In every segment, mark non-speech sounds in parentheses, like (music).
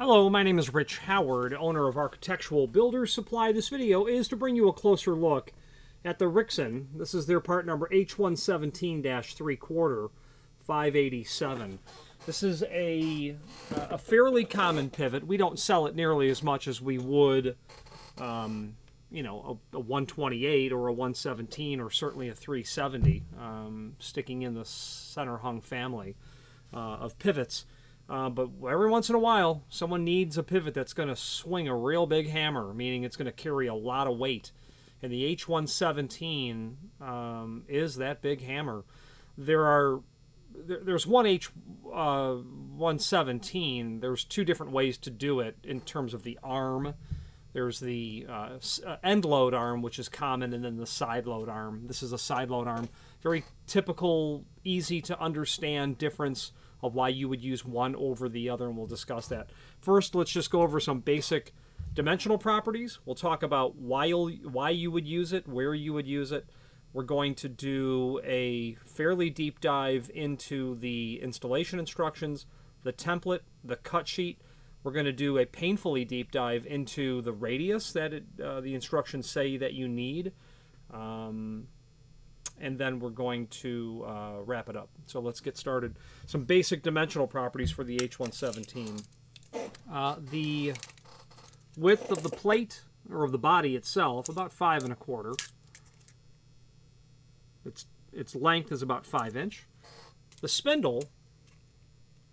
Hello, my name is Rich Howard, owner of Architectural Builders Supply. This video is to bring you a closer look at the Rixson. This is their part number H117-3 quarter 587. This is a, a fairly common pivot. We don't sell it nearly as much as we would, um, you know, a, a, 128 or a 117 or certainly a 370, um, sticking in the center hung family uh, of pivots. Uh, but every once in a while, someone needs a pivot that's going to swing a real big hammer, meaning it's going to carry a lot of weight. And the H117 um, is that big hammer. There are there, there's one H117. Uh, there's two different ways to do it in terms of the arm. There's the uh, uh, end load arm, which is common, and then the side load arm. This is a side load arm. Very typical, easy to understand difference of why you would use one over the other, and we'll discuss that. First, let's just go over some basic dimensional properties. We'll talk about why, why you would use it, where you would use it. We're going to do a fairly deep dive into the installation instructions, the template, the cut sheet. We're going to do a painfully deep dive into the radius that it, uh, the instructions say that you need. Um, and then we're going to uh, wrap it up. So let's get started. Some basic dimensional properties for the H117. Uh, the width of the plate, or of the body itself, about five and a quarter. Its, its length is about five inch. The spindle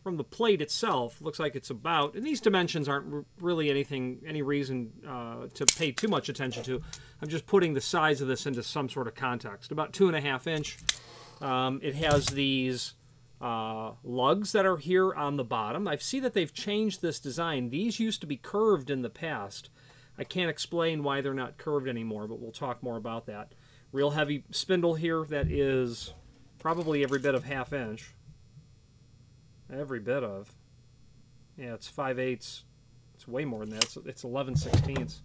from the plate itself looks like it's about, and these dimensions aren't really anything, any reason uh, to pay too much attention to. I'm just putting the size of this into some sort of context. About two and a half inch. Um, it has these uh, lugs that are here on the bottom. I see that they've changed this design. These used to be curved in the past. I can't explain why they're not curved anymore, but we'll talk more about that. Real heavy spindle here that is probably every bit of half inch. Every bit of. Yeah, it's 5 eighths. It's way more than that. It's, it's 11 sixteenths.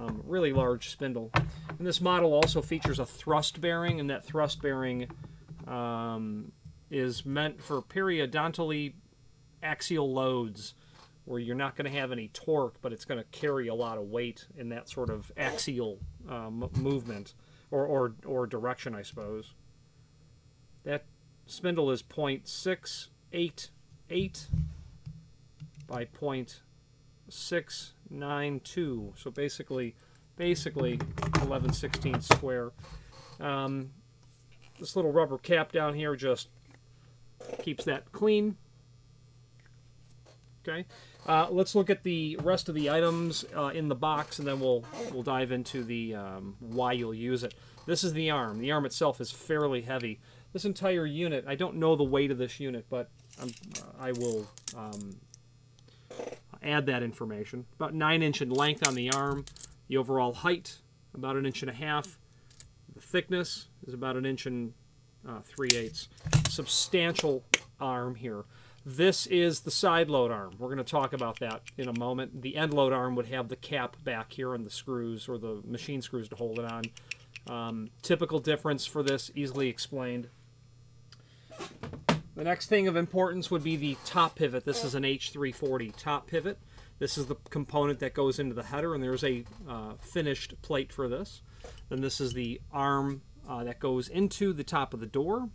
Um, really large spindle. And this model also features a thrust bearing, and that thrust bearing um, is meant for periodontally axial loads where you're not going to have any torque, but it's going to carry a lot of weight in that sort of axial um, movement or, or, or direction, I suppose. That spindle is 0.6 eight eight by point six nine two. So basically, basically 11 16 square. Um, this little rubber cap down here just keeps that clean. Okay, uh, let's look at the rest of the items uh, in the box, and then we'll we'll dive into the um, why you'll use it. This is the arm. The arm itself is fairly heavy. This entire unit, I don't know the weight of this unit, but I'm, i will um, add that information. About 9 inch in length on the arm. The overall height, about an inch and a half. The thickness is about an inch and uh, 3 eighths. Substantial arm here. This is the side load arm. We're going to talk about that in a moment. The end load arm would have the cap back here and the screws or the machine screws to hold it on. Um, typical difference for this, easily explained. The next thing of importance would be the top pivot. This is an H340 top pivot. This is the component that goes into the header, and there's a uh, finished plate for this. Then this is the arm uh, that goes into the top of the door.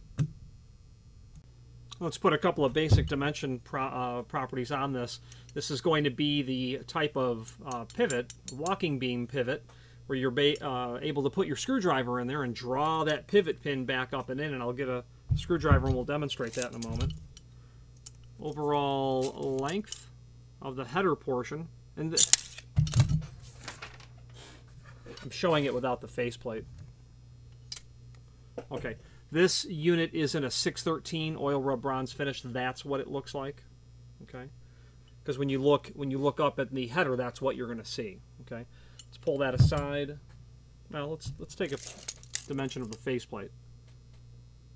Let's put a couple of basic dimension pro uh, properties on this. This is going to be the type of uh, pivot, walking beam pivot, where you're uh, able to put your screwdriver in there and draw that pivot pin back up and in, and I'll get a screwdriver and we'll demonstrate that in a moment. Overall length of the header portion, and I'm showing it without the faceplate. Okay, this unit is in a 613 oil rub bronze finish. That's what it looks like. Okay, because when you look when you look up at the header, that's what you're going to see. Okay, let's pull that aside. Now let's let's take a dimension of the faceplate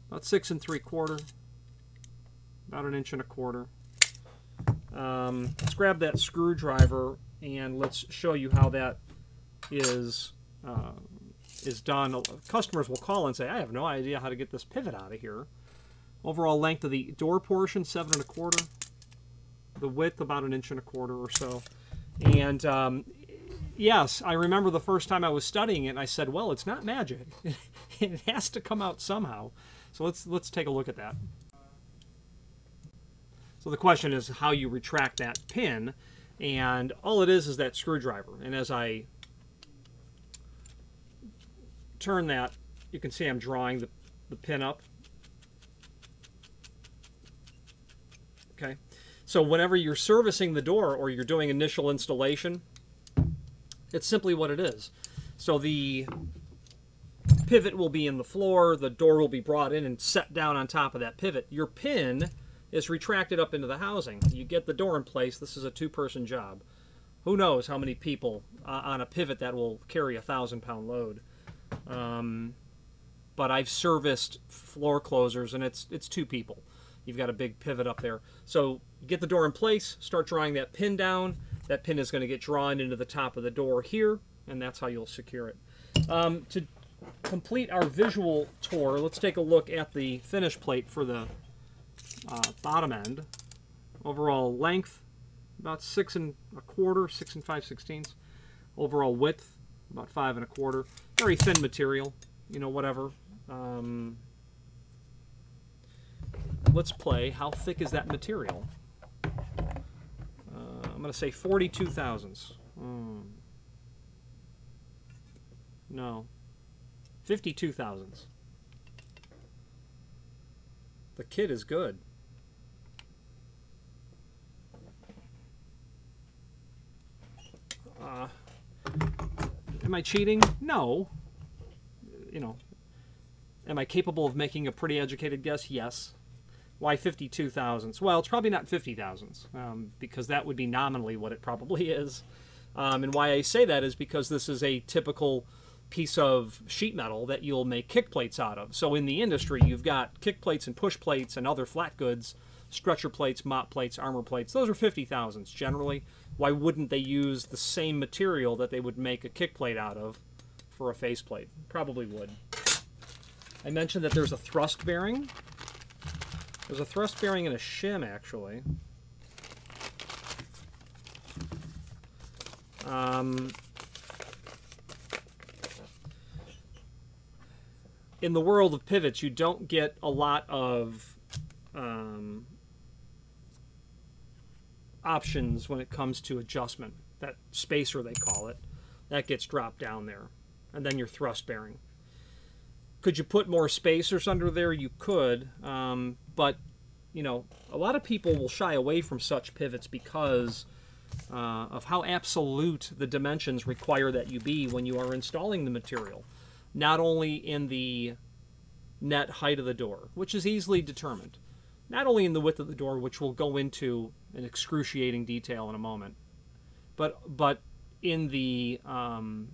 about six and three quarter, about an inch and a quarter. Um, let's grab that screwdriver and let's show you how that is uh, is done. Customers will call and say, I have no idea how to get this pivot out of here. Overall length of the door portion, seven and a quarter. the width about an inch and a quarter or so. And um, yes, I remember the first time I was studying it, and I said, "Well, it's not magic. (laughs) it has to come out somehow." So let's let's take a look at that. So the question is how you retract that pin, and all it is is that screwdriver. And as I turn that, you can see I'm drawing the, the pin up. Okay, so whenever you're servicing the door or you're doing initial installation, it's simply what it is. So the pivot will be in the floor, the door will be brought in and set down on top of that pivot. Your pin is retracted up into the housing. You get the door in place. This is a two-person job. Who knows how many people uh, on a pivot that will carry a thousand-pound load. Um, but I've serviced floor closers, and it's it's two people. You've got a big pivot up there. So get the door in place, start drawing that pin down. That pin is going to get drawn into the top of the door here, and that's how you'll secure it. Um, to complete our visual tour, let's take a look at the finish plate for the uh, bottom end. Overall length, about six and a quarter, six and five sixteenths. Overall width, about five and a quarter. Very thin material, you know, whatever. Um, let's play. How thick is that material? Uh, I'm going to say 42 thousandths. Mm. No. 52 thousandths. The kit is good. Uh, am I cheating? No. You know, am I capable of making a pretty educated guess? Yes. Why 52 thousandths? Well, it's probably not 50 thousandths, um, because that would be nominally what it probably (laughs) is. Um, and why I say that is because this is a typical piece of sheet metal that you'll make kick plates out of. So in the industry, you've got kick plates and push plates and other flat goods, stretcher plates, mop plates, armor plates. Those are 50 thousandths generally. Why wouldn't they use the same material that they would make a kick plate out of for a face plate? Probably would. I mentioned that there's a thrust bearing. There's a thrust bearing and a shim, actually. Um, in the world of pivots, you don't get a lot of um, options when it comes to adjustment. That spacer, they call it, that gets dropped down there. And then your thrust bearing. Could you put more spacers under there? You could, um, but you know, a lot of people will shy away from such pivots because uh, of how absolute the dimensions require that you be when you are installing the material. Not only in the net height of the door, which is easily determined, not only in the width of the door, which we'll go into in excruciating detail in a moment, but but in the um,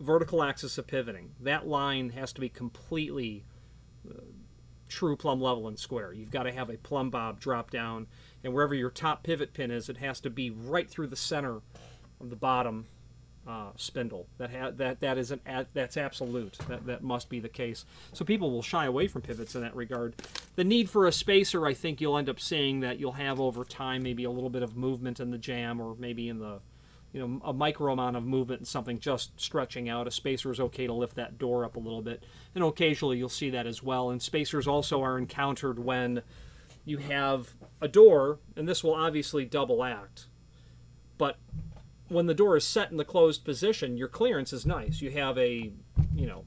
vertical axis of pivoting. That line has to be completely uh, true plumb level and square. You've got to have a plumb bob drop down, and wherever your top pivot pin is, it has to be right through the center of the bottom uh, spindle. That ha- that that is an that's absolute. That that must be the case. So people will shy away from pivots in that regard. The need for a spacer, I think you'll end up seeing that you'll have over time, maybe a little bit of movement in the jamb or maybe in the you know a micro amount of movement and something just stretching out. A spacer is okay to lift that door up a little bit, and occasionally you'll see that as well. And spacers also are encountered when you have a door, and this will obviously double act, but when the door is set in the closed position, your clearance is nice. You have a, you know,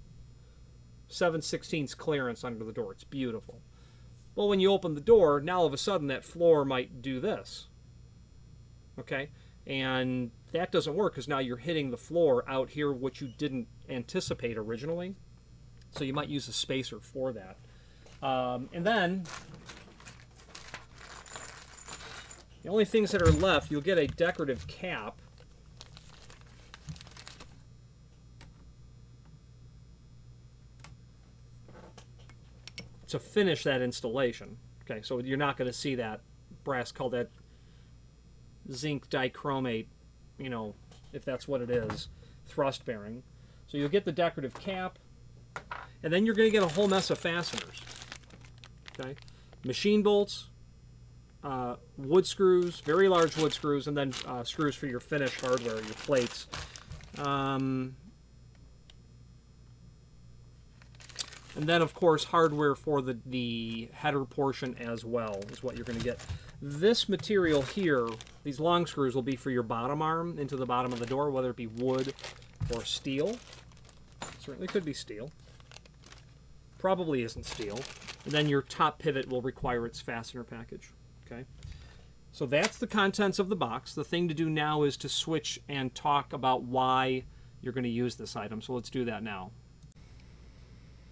7 16ths clearance under the door. It's beautiful. Well, when you open the door, now all of a sudden that floor might do this. Okay? And that doesn't work because now you're hitting the floor out here, which you didn't anticipate originally. So you might use a spacer for that. Um, and then the only things that are left, you'll get a decorative cap to finish that installation. Okay, so you're not going to see that brass called that zinc dichromate, you know, if that's what it is, thrust bearing. So you'll get the decorative cap, and then you're going to get a whole mess of fasteners. Okay, machine bolts, uh, wood screws, very large wood screws, and then uh, screws for your finished hardware, your plates. Um, and then, of course, hardware for the, the header portion as well is what you're going to get. This material here, these long screws, will be for your bottom arm into the bottom of the door, whether it be wood or steel. Certainly could be steel. Probably isn't steel. And then your top pivot will require its fastener package. Okay. So that's the contents of the box. The thing to do now is to switch and talk about why you're going to use this item. So let's do that now.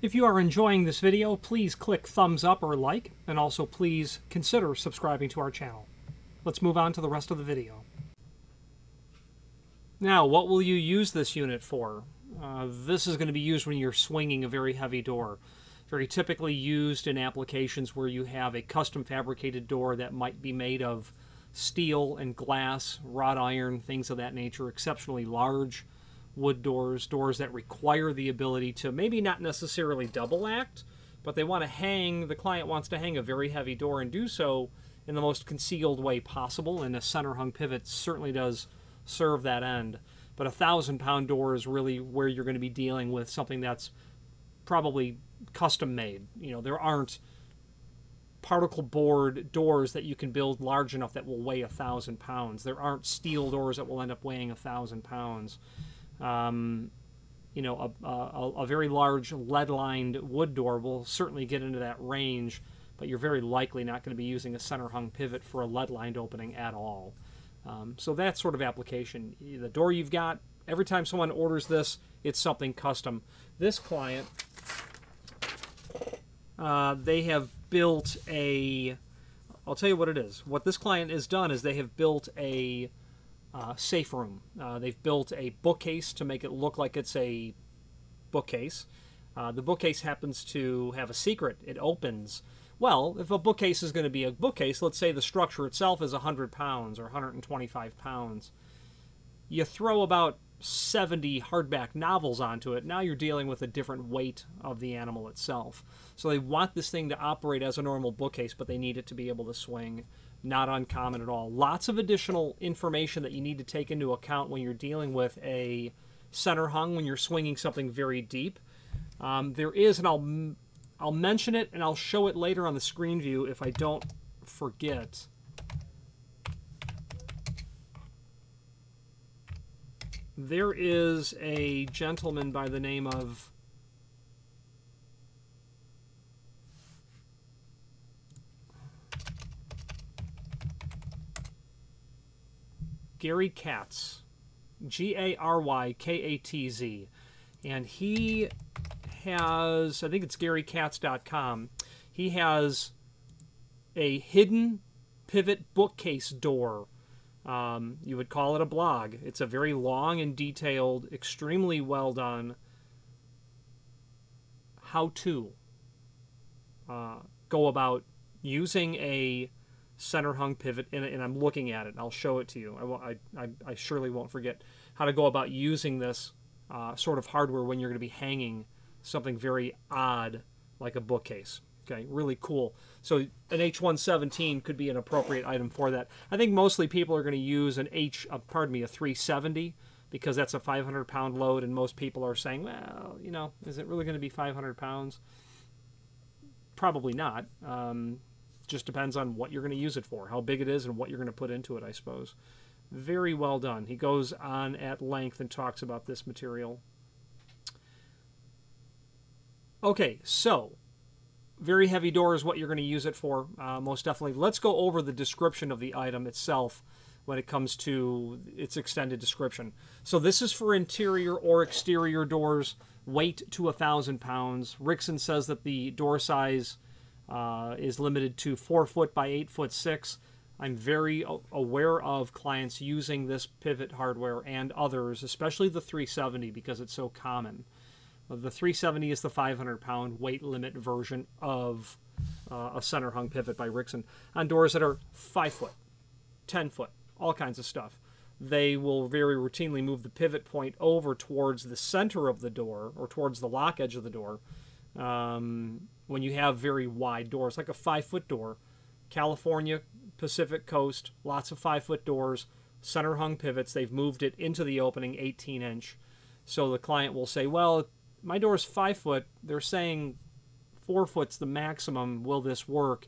If you are enjoying this video, please click thumbs up or like, and also please consider subscribing to our channel. Let's move on to the rest of the video. Now, what will you use this unit for? Uh, this is going to be used when you're swinging a very heavy door. Very typically used in applications where you have a custom fabricated door that might be made of steel and glass, wrought iron, things of that nature, exceptionally large wood doors, doors that require the ability to maybe not necessarily double act, but they want to hang, the client wants to hang a very heavy door and do so in the most concealed way possible, and a center hung pivot certainly does serve that end. But a thousand pound door is really where you're going to be dealing with something that's probably custom made. You know, there aren't particle board doors that you can build large enough that will weigh a thousand pounds. There aren't steel doors that will end up weighing a thousand pounds. Um, you know, a, a, a very large lead-lined wood door will certainly get into that range, but you're very likely not going to be using a center-hung pivot for a lead-lined opening at all. Um, so that sort of application. The door you've got, every time someone orders this, it's something custom. This client, uh, they have built a, I'll tell you what it is. What this client has done is they have built a uh, safe room. Uh, they've built a bookcase to make it look like it's a bookcase. Uh, the bookcase happens to have a secret. It opens. Well, if a bookcase is going to be a bookcase, let's say the structure itself is 100 pounds or 125 pounds. You throw about 70 hardback novels onto it, now you're dealing with a different weight of the animal itself. So they want this thing to operate as a normal bookcase, but they need it to be able to swing not uncommon at all. Lots of additional information that you need to take into account when you're dealing with a center hung, when you're swinging something very deep. Um, there is, and I'll, I'll mention it and I'll show it later on the screen view if I don't forget. There is a gentleman by the name of Gary Katz, G A R Y K A T Z. And he has, I think it's GaryKatz.com. He has a hidden pivot bookcase door. Um, you would call it a blog. It's a very long and detailed, extremely well done how to uh, go about using a center hung pivot and, and, I'm looking at it. I'll show it to you. I, I, I surely won't forget how to go about using this uh, sort of hardware when you're going to be hanging something very odd like a bookcase. Okay, really cool. So an H117 could be an appropriate item for that. I think mostly people are going to use an H, uh, pardon me, a 370 because that's a 500 pound load, and most people are saying, well, you know, is it really going to be 500 pounds? Probably not. Um, just depends on what you're going to use it for, how big it is, and what you're going to put into it, I suppose. Very well done. He goes on at length and talks about this material. Okay, so very heavy door is what you're going to use it for, uh, most definitely. Let's go over the description of the item itself when it comes to its extended description. So this is for interior or exterior doors, weight to a thousand pounds. Rixson says that the door size uh, is limited to four foot by eight foot six. I'm very aware of clients using this pivot hardware and others, especially the 370 because it's so common. Uh, the 370 is the 500 pound weight limit version of uh, a center hung pivot by Rixson on doors that are 5 foot, 10 foot, all kinds of stuff. They will very routinely move the pivot point over towards the center of the door or towards the lock edge of the door um, when you have very wide doors, like a five foot door, California, Pacific Coast, lots of five foot doors, center hung pivots. They've moved it into the opening 18 inch. So the client will say, Well, my door is five foot. They're saying four foot's the maximum. Will this work?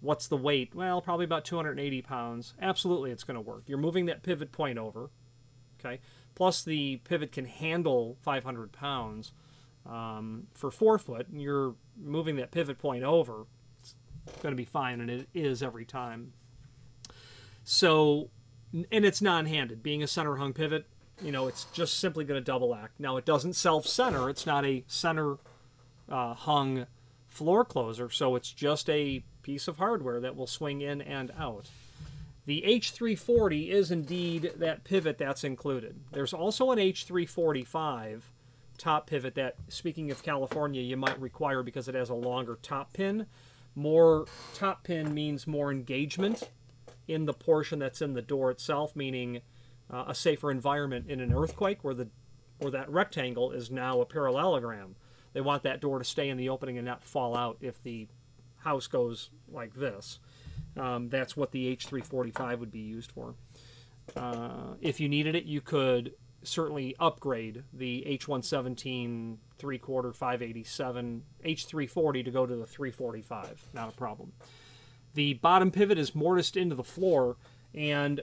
What's the weight? Well, probably about 280 pounds. Absolutely, it's going to work. You're moving that pivot point over. Okay. Plus, the pivot can handle 500 pounds um, for four foot, and you're moving that pivot point over. It's going to be fine, and it is every time. So, and it's non-handed. Being a center hung pivot, you know, it's just simply going to double act. Now, it doesn't self-center. It's not a center uh, hung floor closer, so it's just a piece of hardware that will swing in and out. The H340 is indeed that pivot that's included. There's also an H345 top pivot that, speaking of California, you might require because it has a longer top pin. More top pin means more engagement in the portion that's in the door itself, meaning uh, a safer environment in an earthquake where the where that rectangle is now a parallelogram. They want that door to stay in the opening and not fall out if the house goes like this. Um, that's what the H345 would be used for. Uh, if you needed it, you could certainly upgrade the H117 3 quarter 587 H340 to go to the 345. Not a problem. The bottom pivot is mortised into the floor, and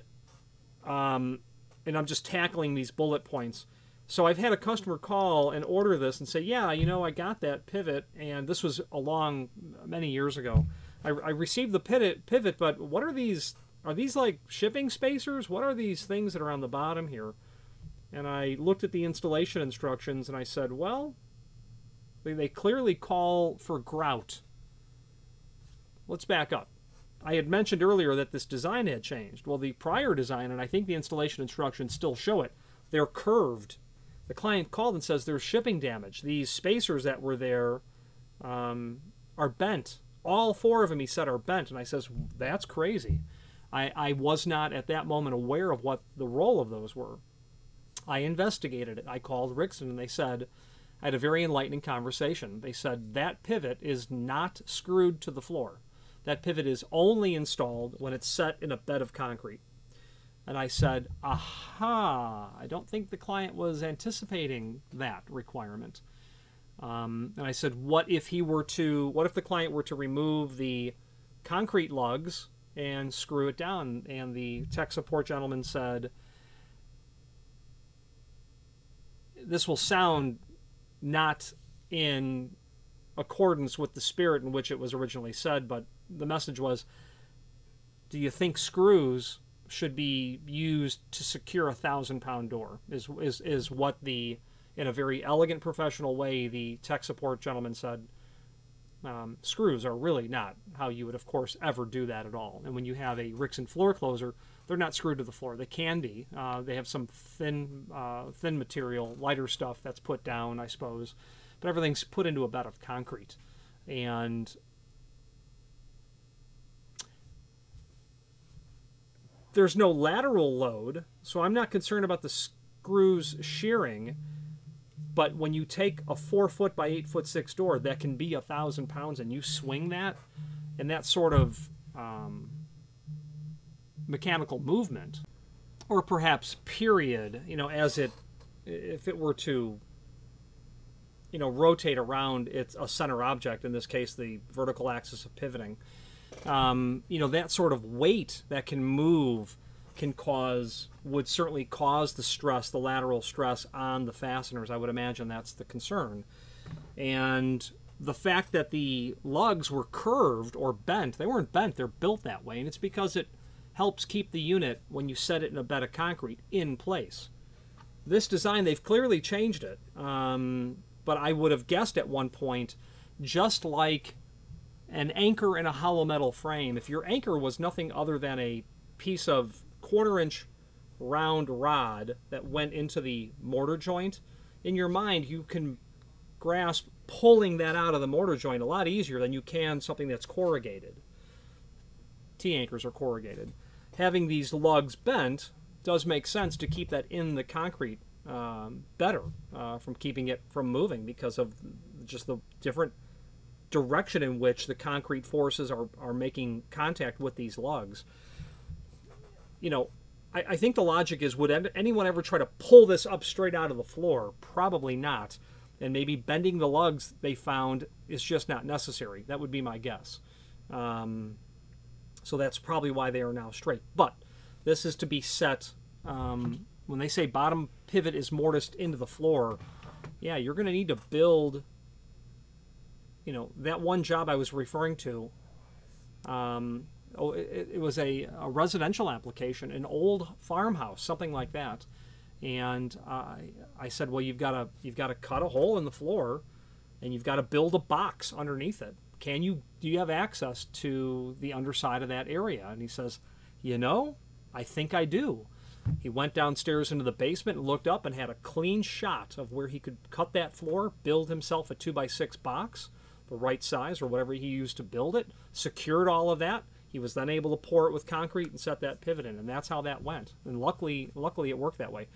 um, and I'm just tackling these bullet points. So I've had a customer call and order this and say, yeah, you know, I got that pivot, and this was a long many years ago. I, I received the pivot, pivot, but what are these? Are these like shipping spacers? What are these things that are on the bottom here? And I looked at the installation instructions and I said, well, they, they clearly call for grout. Let's back up. I had mentioned earlier that this design had changed. Well, the prior design, and I think the installation instructions still show it, they're curved. The client called and says there's shipping damage. These spacers that were there um, are bent all four of them, he said, are bent. And I says, that's crazy. I, I was not at that moment aware of what the role of those were. I investigated it. I called Rixson and they said, I had a very enlightening conversation. They said that pivot is not screwed to the floor. That pivot is only installed when it's set in a bed of concrete. And I said, aha, I don't think the client was anticipating that requirement. Um, and I said, what if he were to, what if the client were to remove the concrete lugs and screw it down? And the tech support gentleman said, this will sound not in accordance with the spirit in which it was originally said, but the message was, do you think screws should be used to secure a thousand pound door? Is, is, is what the in a very elegant professional way, the tech support gentleman said, um, screws are really not how you would, of course, ever do that at all. And when you have a Rixson floor closer, they're not screwed to the floor. They can be. Uh, they have some thin, uh, thin material, lighter stuff that's put down, I suppose, but everything's put into a bed of concrete, and there's no lateral load, so I'm not concerned about the screws shearing but when you take a four foot by eight foot six door that can be a thousand pounds and you swing that, and that sort of um, mechanical movement, or perhaps period, you know, as it, if it were to, you know, rotate around its a center object, in this case the vertical axis of pivoting, um, you know, that sort of weight that can move can cause would certainly cause the stress, the lateral stress on the fasteners. I would imagine that's the concern. And the fact that the lugs were curved or bent, they weren't bent, they're built that way, and it's because it helps keep the unit when you set it in a bed of concrete in place. This design, they've clearly changed it, um, but I would have guessed at one point, just like an anchor in a hollow metal frame, if your anchor was nothing other than a piece of quarter inch round rod that went into the mortar joint, in your mind you can grasp pulling that out of the mortar joint a lot easier than you can something that's corrugated. T anchors are corrugated. Having these lugs bent does make sense to keep that in the concrete um, better uh, from keeping it from moving because of just the different direction in which the concrete forces are, are making contact with these lugs. You know, I, I think the logic is would anyone ever try to pull this up straight out of the floor? Probably not. And maybe bending the lugs they found is just not necessary. That would be my guess. Um, so that's probably why they are now straight. But this is to be set. Um, when they say bottom pivot is mortised into the floor, yeah, you're going to need to build. You know that one job I was referring to. Um, oh, it, it was a, a, residential application, an old farmhouse, something like that. And I, I said, well, you've got to you've got to cut a hole in the floor, and you've got to build a box underneath it. Can you do you have access to the underside of that area? And he says, you know, I think I do. He went downstairs into the basement and looked up and had a clean shot of where he could cut that floor, build himself a 2x6 box, the right size or whatever he used to build it, secured all of that. He was then able to pour it with concrete and set that pivot in, and that's how that went. And luckily, luckily it worked that way.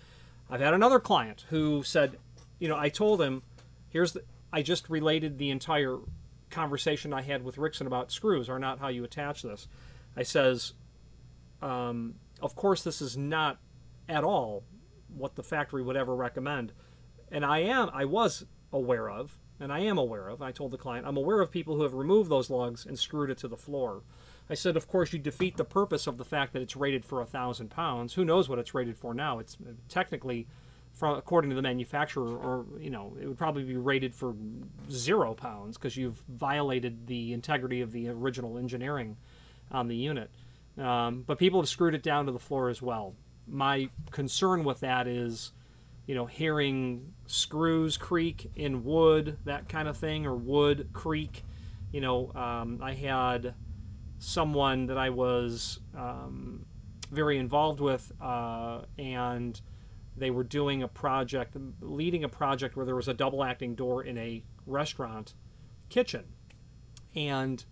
I've had another client who said, you know, I told him, here's the, I just related the entire conversation I had with Rixson about screws are not how you attach this. I says, um, of course, this is not at all what the factory would ever recommend. And I am, I was aware of, and I am aware of, I told the client, I'm aware of people who have removed those lugs and screwed it to the floor. I said, of course, you defeat the purpose of the fact that it's rated for a thousand pounds. Who knows what it's rated for now? It's uh, technically, from according to the manufacturer, or you know, it would probably be rated for zero pounds because you've violated the integrity of the original engineering on the unit. Um, but people have screwed it down to the floor as well. My concern with that is, you know, hearing screws creak in wood, that kind of thing, or wood creak. You know, um, I had someone that I was um, very involved with, uh, and they were doing a project, leading a project where there was a double acting door in a restaurant kitchen. And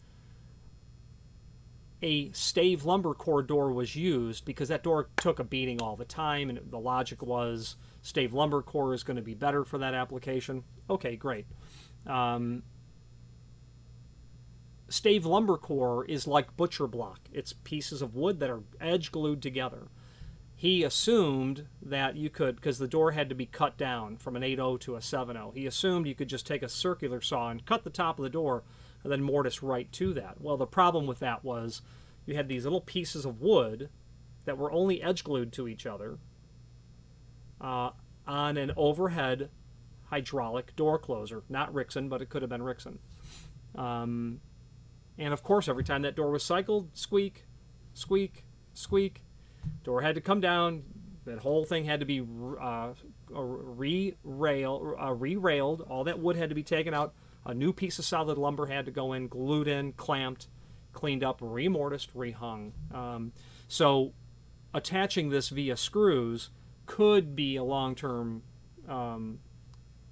a stave lumber core door was used because that door took a beating all the time, and the logic was stave lumber core is going to be better for that application. Okay, great. Um, stave lumber core is like butcher block. It's pieces of wood that are edge glued together. He assumed that you could, because the door had to be cut down from an 8.0 to a 7.0, he assumed you could just take a circular saw and cut the top of the door and then mortise right to that. Well, the problem with that was you had these little pieces of wood that were only edge glued to each other uh, on an overhead hydraulic door closer. Not Rixson, but it could have been Rixson. Um, and of course, every time that door was cycled, squeak, squeak, squeak. Door had to come down. That whole thing had to be uh, re-rail, uh, re-railed. All that wood had to be taken out a new piece of solid lumber had to go in, glued in, clamped, cleaned up, remortised, rehung. Um, so attaching this via screws could be a long-term, um,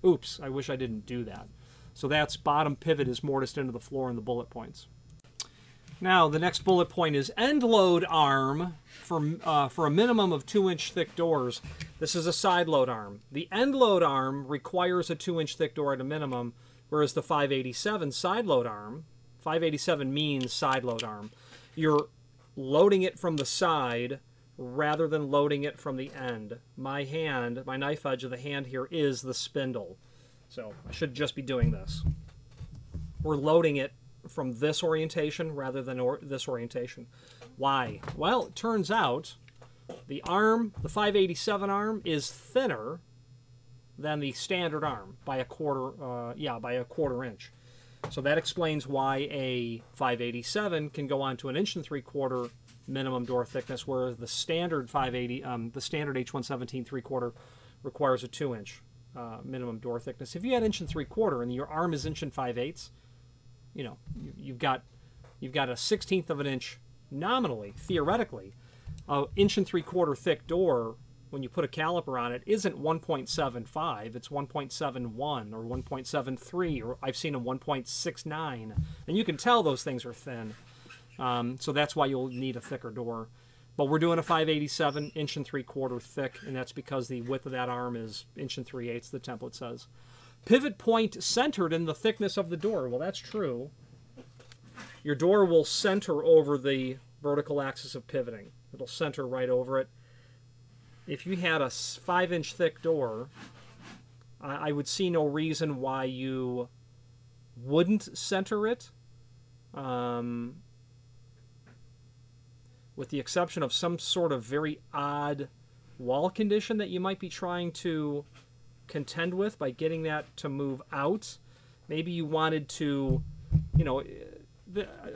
oops, I wish I didn't do that. So that's bottom pivot is mortised into the floor in the bullet points. Now the next bullet point is end load arm for, uh, for a minimum of two inch thick doors. This is a side load arm. The end load arm requires a two inch thick door at a minimum Whereas the 587 side load arm, 587 means side load arm. You're loading it from the side rather than loading it from the end. My hand, my knife edge of the hand here is the spindle. So I should just be doing this. We're loading it from this orientation rather than or this orientation. Why? Well, it turns out the arm, the 587 arm, is thinner than the standard arm by a quarter, uh, yeah, by a quarter inch. So that explains why a 587 can go on to an inch and three quarter minimum door thickness, whereas the standard 580, um, the standard H117 three quarter requires a two inch uh, minimum door thickness. If you had inch and three quarter and your arm is inch and five eighths, you know, you, have got you've got a sixteenth of an inch nominally, theoretically, a inch and three quarter thick door when you put a caliper on it isn't 1.75 it's 1.71 or 1.73 or i've seen a 1.69 and you can tell those things are thin um, so that's why you'll need a thicker door. But we're doing a 587 inch and three quarter thick and that's because the width of that arm is inch and three eighths the template says Pivot point centered in the thickness of the door. Well, that's true. Your door will center over the vertical axis of pivoting. It'll center right over it. If you had a five inch thick door, I, would see no reason why you wouldn't center it. Um, with the exception of some sort of very odd wall condition that you might be trying to contend with by getting that to move out. Maybe you wanted to, you know,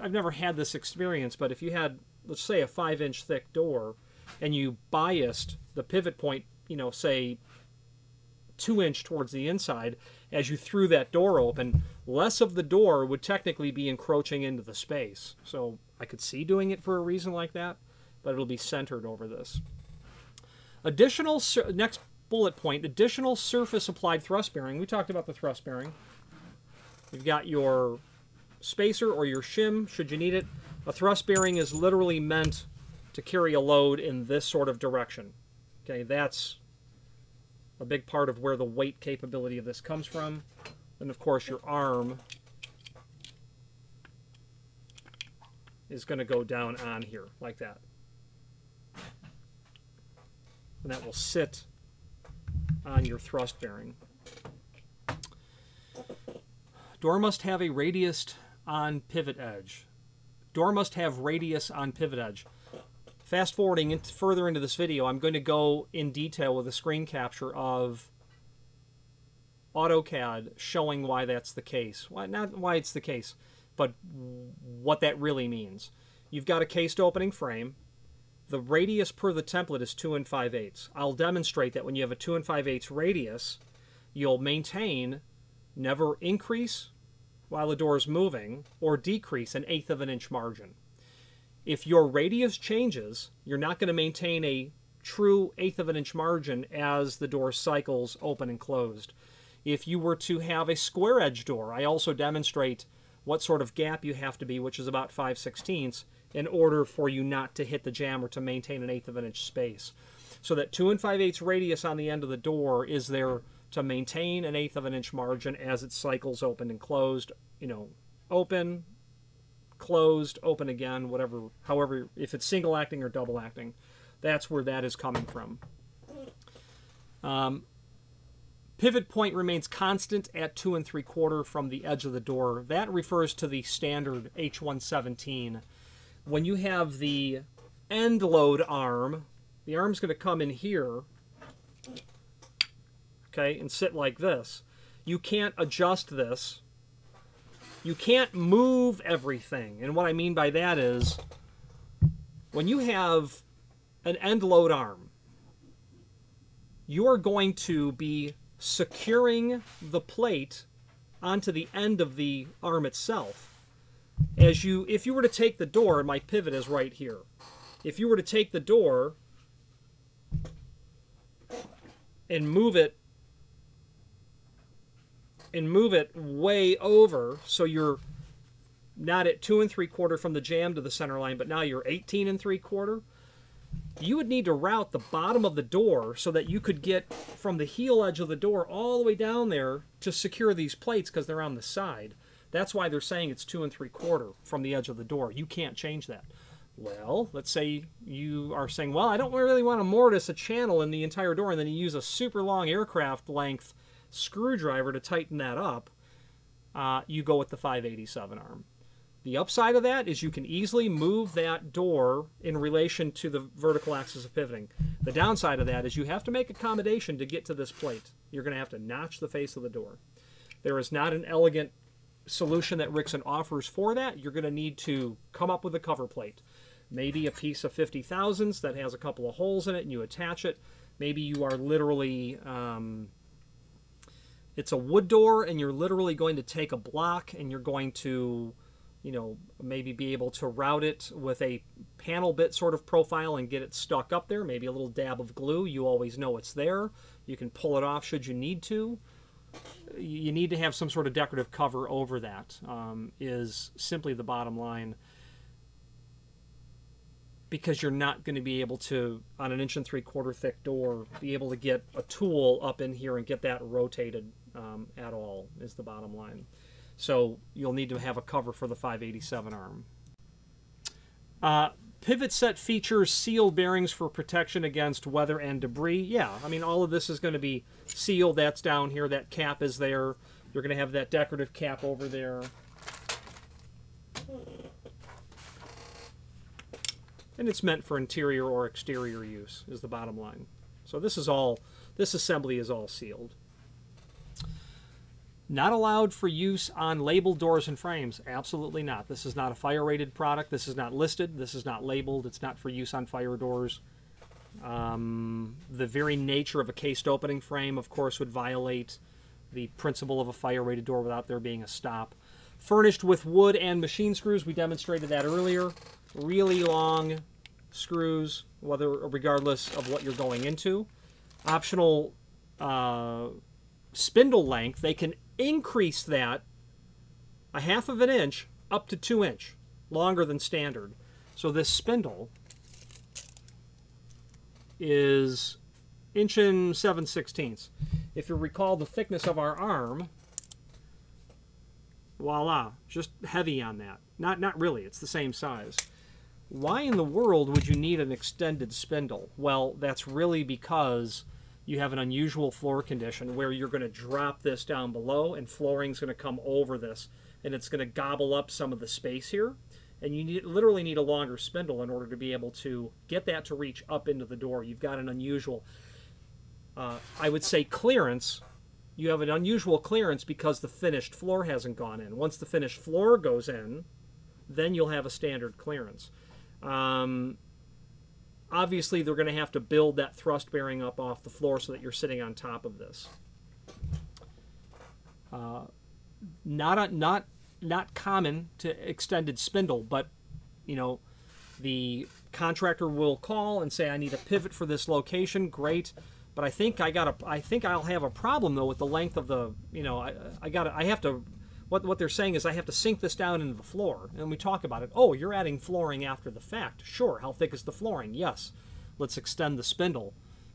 I've never had this experience, but if you had, let's say, a five inch thick door and you biased the pivot point, you know, say two inch towards the inside, as you threw that door open, less of the door would technically be encroaching into the space. So I could see doing it for a reason like that, but it'll be centered over this. Additional, next bullet point, additional surface applied thrust bearing. We talked about the thrust bearing. You've got your spacer or your shim, should you need it. A thrust bearing is literally meant to carry a load in this sort of direction. Okay, that's a big part of where the weight capability of this comes from. And of course your arm is going to go down on here like that. And that will sit on your thrust bearing. Door must have a radius on pivot edge. Door must have radius on pivot edge. Fast forwarding into, further into this video, I'm going to go in detail with a screen capture of AutoCAD showing why that's the case. Why, not why it's the case, but what that really means. You've got a cased opening frame. The radius per the template is 2 and 5 eighths. I'll demonstrate that when you have a 2 and 5 eighths radius, you'll maintain, never increase while the door is moving, or decrease an eighth of an inch margin. If your radius changes, you're not going to maintain a true eighth of an inch margin as the door cycles open and closed. If you were to have a square edge door, I also demonstrate what sort of gap you have to be, which is about 5 sixteenths, in order for you not to hit the jamb or to maintain an eighth of an inch space. So that 2 and 5 eighths radius on the end of the door is there to maintain an eighth of an inch margin as it cycles open and closed, you know, open, closed, open again, whatever, however, if it's single acting or double acting, that's where that is coming from. Um, pivot point remains constant at two and three quarter from the edge of the door. That refers to the standard H117. When you have the end load arm, the arm's going to come in here okay, and sit like this. You can't adjust this. You can't move everything. And what I mean by that is when you have an end load arm, you are going to be securing the plate onto the end of the arm itself. As you, if you were to take the door, my pivot is right here. If you were to take the door and move it and move it way over so you're not at two and three quarter from the jamb to the center line, but now you're 18 and three quarter, you would need to route the bottom of the door so that you could get from the heel edge of the door all the way down there to secure these plates because they're on the side. That's why they're saying it's two and three quarter from the edge of the door. You can't change that. Well, let's say you are saying, well, I don't really want to mortise a channel in the entire door, and then you use a super long aircraft length screwdriver to tighten that up, uh, you go with the 587 arm. The upside of that is you can easily move that door in relation to the vertical axis of pivoting. The downside of that is you have to make accommodation to get to this plate. You're going to have to notch the face of the door. There is not an elegant solution that Rixson offers for that. You're going to need to come up with a cover plate. Maybe a piece of 50 thousandths that has a couple of holes in it and you attach it. Maybe you are literally um, it's a wood door and you're literally going to take a block and you're going to you know maybe be able to route it with a panel bit sort of profile and get it stuck up there maybe a little dab of glue you always know it's there you can pull it off should you need to you need to have some sort of decorative cover over that. Um, is simply the bottom line because you're not going to be able to on an inch and three quarter thick door be able to get a tool up in here and get that rotated um, at all, is the bottom line. So you'll need to have a cover for the 587 arm. Uh, pivot set features seal bearings for protection against weather and debris. Yeah, I mean, all of this is going to be sealed. That's down here. That cap is there. You're going to have that decorative cap over there. And it's meant for interior or exterior use, is the bottom line. So this is all, this assembly is all sealed. Not allowed for use on labeled doors and frames. Absolutely not. This is not a fire rated product. This is not listed. This is not labeled. It's not for use on fire doors. Um, the very nature of a cased opening frame, of course, would violate the principle of a fire rated door without there being a stop. Furnished with wood and machine screws. We demonstrated that earlier. Really long screws, whether regardless of what you're going into. Optional uh, spindle length. They can increase that a half of an inch up to two inch, longer than standard. So this spindle is inch and 7 sixteenths. If you recall the thickness of our arm, voila, just heavy on that. Not, not really, it's the same size. Why in the world would you need an extended spindle? Well, that's really because you have an unusual floor condition where you're going to drop this down below and flooring is going to come over this and it's going to gobble up some of the space here and you need, literally need a longer spindle in order to be able to get that to reach up into the door. You've got an unusual, uh, I would say clearance. You have an unusual clearance because the finished floor hasn't gone in. Once the finished floor goes in, then you'll have a standard clearance. Um, obviously they're going to have to build that thrust bearing up off the floor so that you're sitting on top of this. Uh, not a, not not common to extended spindle, but you know the contractor will call and say I need a pivot for this location. Great, but I think I got a I think I'll have a problem though with the length of the you know I I got I have to what, what they're saying is I have to sink this down into the floor. And we talk about it. Oh, you're adding flooring after the fact. Sure. How thick is the flooring? Yes. Let's extend the spindle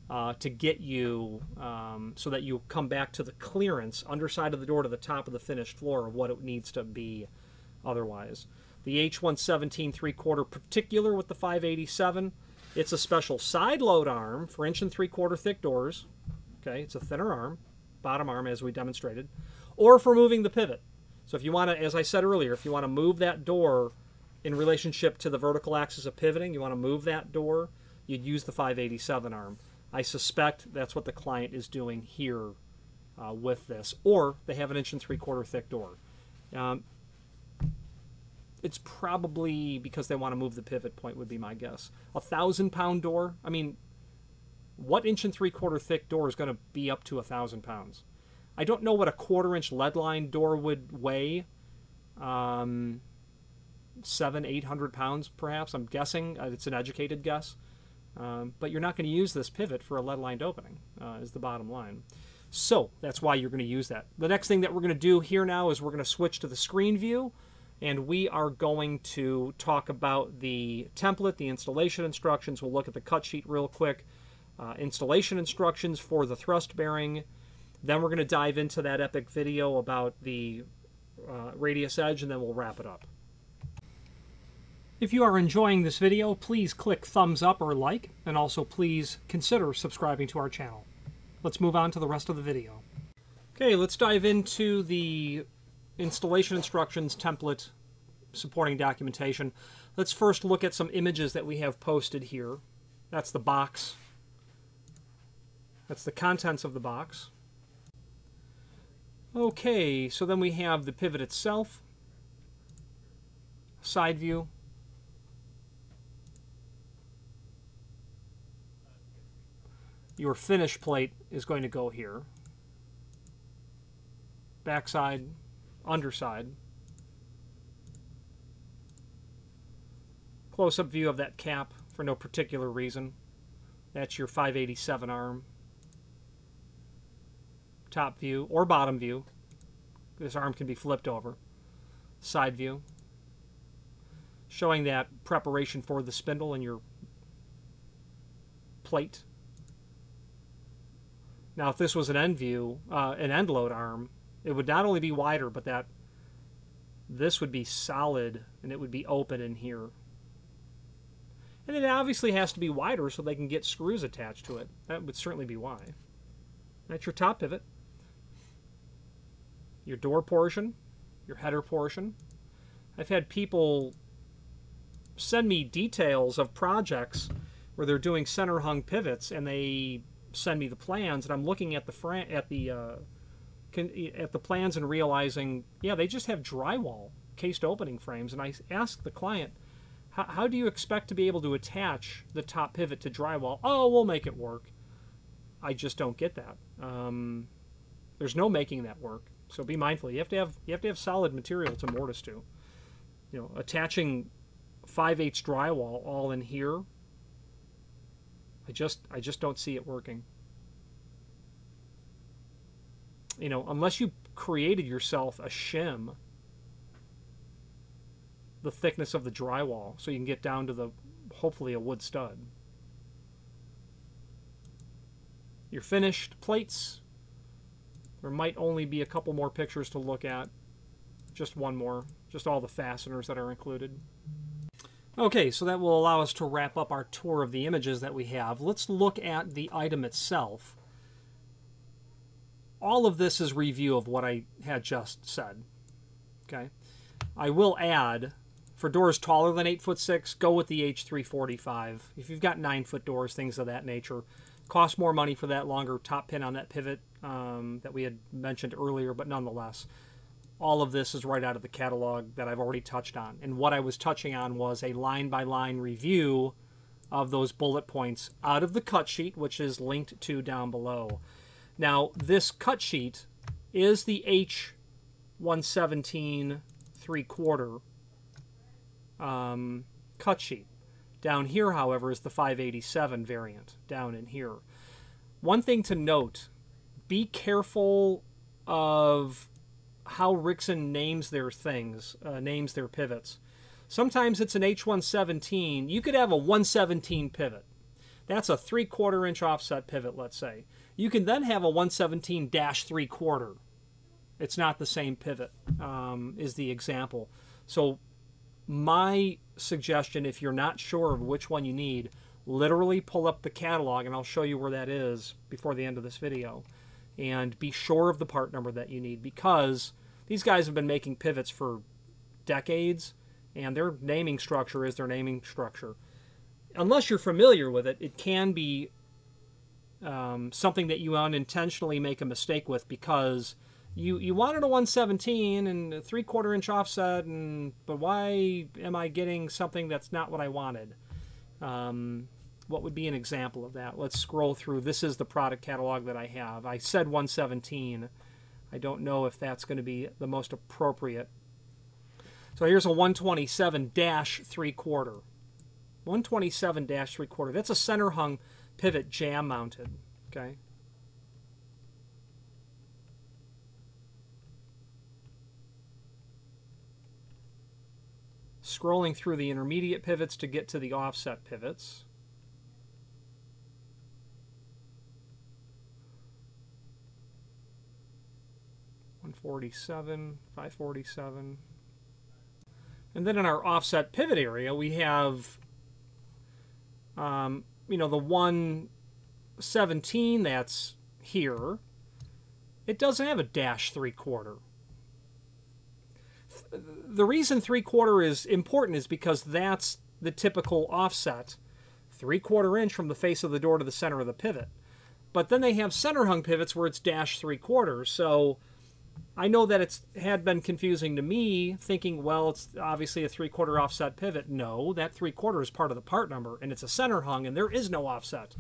uh, to get you um, so that you come back to the clearance underside of the door to the top of the finished floor of what it needs to be otherwise. The H117 3 quarter particular with the 587. It's a special side load arm for inch and three quarter thick doors. Okay, it's a thinner arm, bottom arm as we demonstrated, or for moving the pivot. So if you want to, as I said earlier, if you want to move that door in relationship to the vertical axis of pivoting, you want to move that door, you'd use the 587 arm. I suspect that's what the client is doing here uh, with this. Or they have an inch and three quarter thick door. Um, it's probably because they want to move the pivot point would be my guess. A thousand pound door, I mean, what inch and three quarter thick door is going to be up to a thousand pounds? I don't know what a quarter inch lead line door would weigh. Um, seven, eight hundred pounds, perhaps. I'm guessing. Uh, it's an educated guess. Um, but you're not going to use this pivot for a lead lined opening, uh, is the bottom line. So that's why you're going to use that. The next thing that we're going to do here now is we're going to switch to the screen view and we are going to talk about the template, the installation instructions. We'll look at the cut sheet real quick. Uh, installation instructions for the thrust bearing, then we're going to dive into that epic video about the uh, radius edge, and then we'll wrap it up. If you are enjoying this video, please click thumbs up or like, and also please consider subscribing to our channel. Let's move on to the rest of the video. Okay, let's dive into the installation instructions template supporting documentation. Let's first look at some images that we have posted here. That's the box. That's the contents of the box. Okay, so then we have the pivot itself, side view, your finish plate is going to go here, backside, underside, close-up view of that cap for no particular reason. That's your 587 arm top view or bottom view. This arm can be flipped over. Side view. Showing that preparation for the spindle in your plate. Now, if this was an end view, uh, an end load arm, it would not only be wider, but that this would be solid and it would be open in here. And it obviously has to be wider so they can get screws attached to it. That would certainly be why. That's your top pivot. Your door portion, your header portion. I've had people send me details of projects where they're doing center hung pivots and they send me the plans and I'm looking at the at the uh, at the plans and realizing yeah they just have drywall cased opening frames and I ask the client how, how do you expect to be able to attach the top pivot to drywall? Oh we'll make it work. I just don't get that. Um, there's no making that work so be mindful you have to have you have to have solid material to mortise to you know attaching 5 8 drywall all in here I just I just don't see it working. You know, unless you created yourself a shim the thickness of the drywall so you can get down to the hopefully a wood stud. Your finished plates. There might only be a couple more pictures to look at. Just one more. Just all the fasteners that are included. Okay, so that will allow us to wrap up our tour of the images that we have. Let's look at the item itself. All of this is review of what I had just said. Okay, I will add for doors taller than 8 foot 6, go with the H345. If you've got 9 foot doors, things of that nature, cost more money for that longer top pin on that pivot um, that we had mentioned earlier, but nonetheless all of this is right out of the catalog that I've already touched on. And what I was touching on was a line by line review of those bullet points out of the cut sheet, which is linked to down below. Now, this cut sheet is the H117 3 quarter um, cut sheet. Down here, however, is the 587 variant down in here. One thing to note be careful of how Rixson names their things, uh, names their pivots. Sometimes it's an H117. You could have a 117 pivot. That's a three quarter inch offset pivot, let's say. You can then have a 117 dash three quarter. It's not the same pivot, um, is the example. So, my suggestion, if you're not sure of which one you need, literally pull up the catalog, and I'll show you where that is before the end of this video and be sure of the part number that you need because these guys have been making pivots for decades and their naming structure is their naming structure. Unless you're familiar with it, it can be um, something that you unintentionally make a mistake with because you you wanted a 117 and a three quarter inch offset and but why am I getting something that's not what I wanted? Um, what would be an example of that? Let's scroll through. This is the product catalog that I have. I said 117. I don't know if that's going to be the most appropriate. So here's a 127 dash three quarter. 127 dash three quarter. That's a center hung pivot jamb mounted. Okay. Scrolling through the intermediate pivots to get to the offset pivots. 147, 547. And then in our offset pivot area, we have, um, you know, the 117 that's here. It doesn't have a dash three quarter. The reason three quarter is important is because that's the typical offset, three quarter inch from the face of the door to the center of the pivot. But then they have center hung pivots where it's dash three quarters. So I know that it's had been confusing to me, thinking, well, it's obviously a three-quarter offset pivot. No, that three-quarter is part of the part number, and it's a center hung, and there is no offset.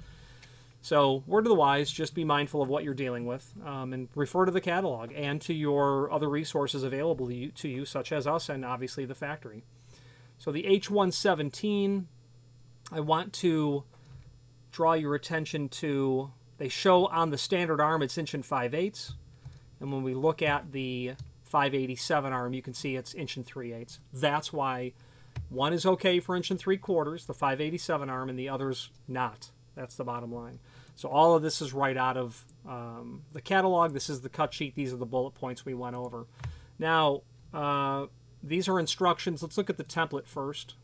So, word of the wise, just be mindful of what you're dealing with, um, and refer to the catalog and to your other resources available to you, to you, such as us and obviously the factory. So the H117, I want to draw your attention to, they show on the standard arm it's inch and 5 eighths. And when we look at the 587 arm, you can see it's inch and 3 eighths. That's why one is okay for inch and 3 quarters, the 587 arm, and the other's not. That's the bottom line. So all of this is right out of um, the catalog. This is the cut sheet. These are the bullet points we went over. Now, uh, these are instructions. Let's look at the template first.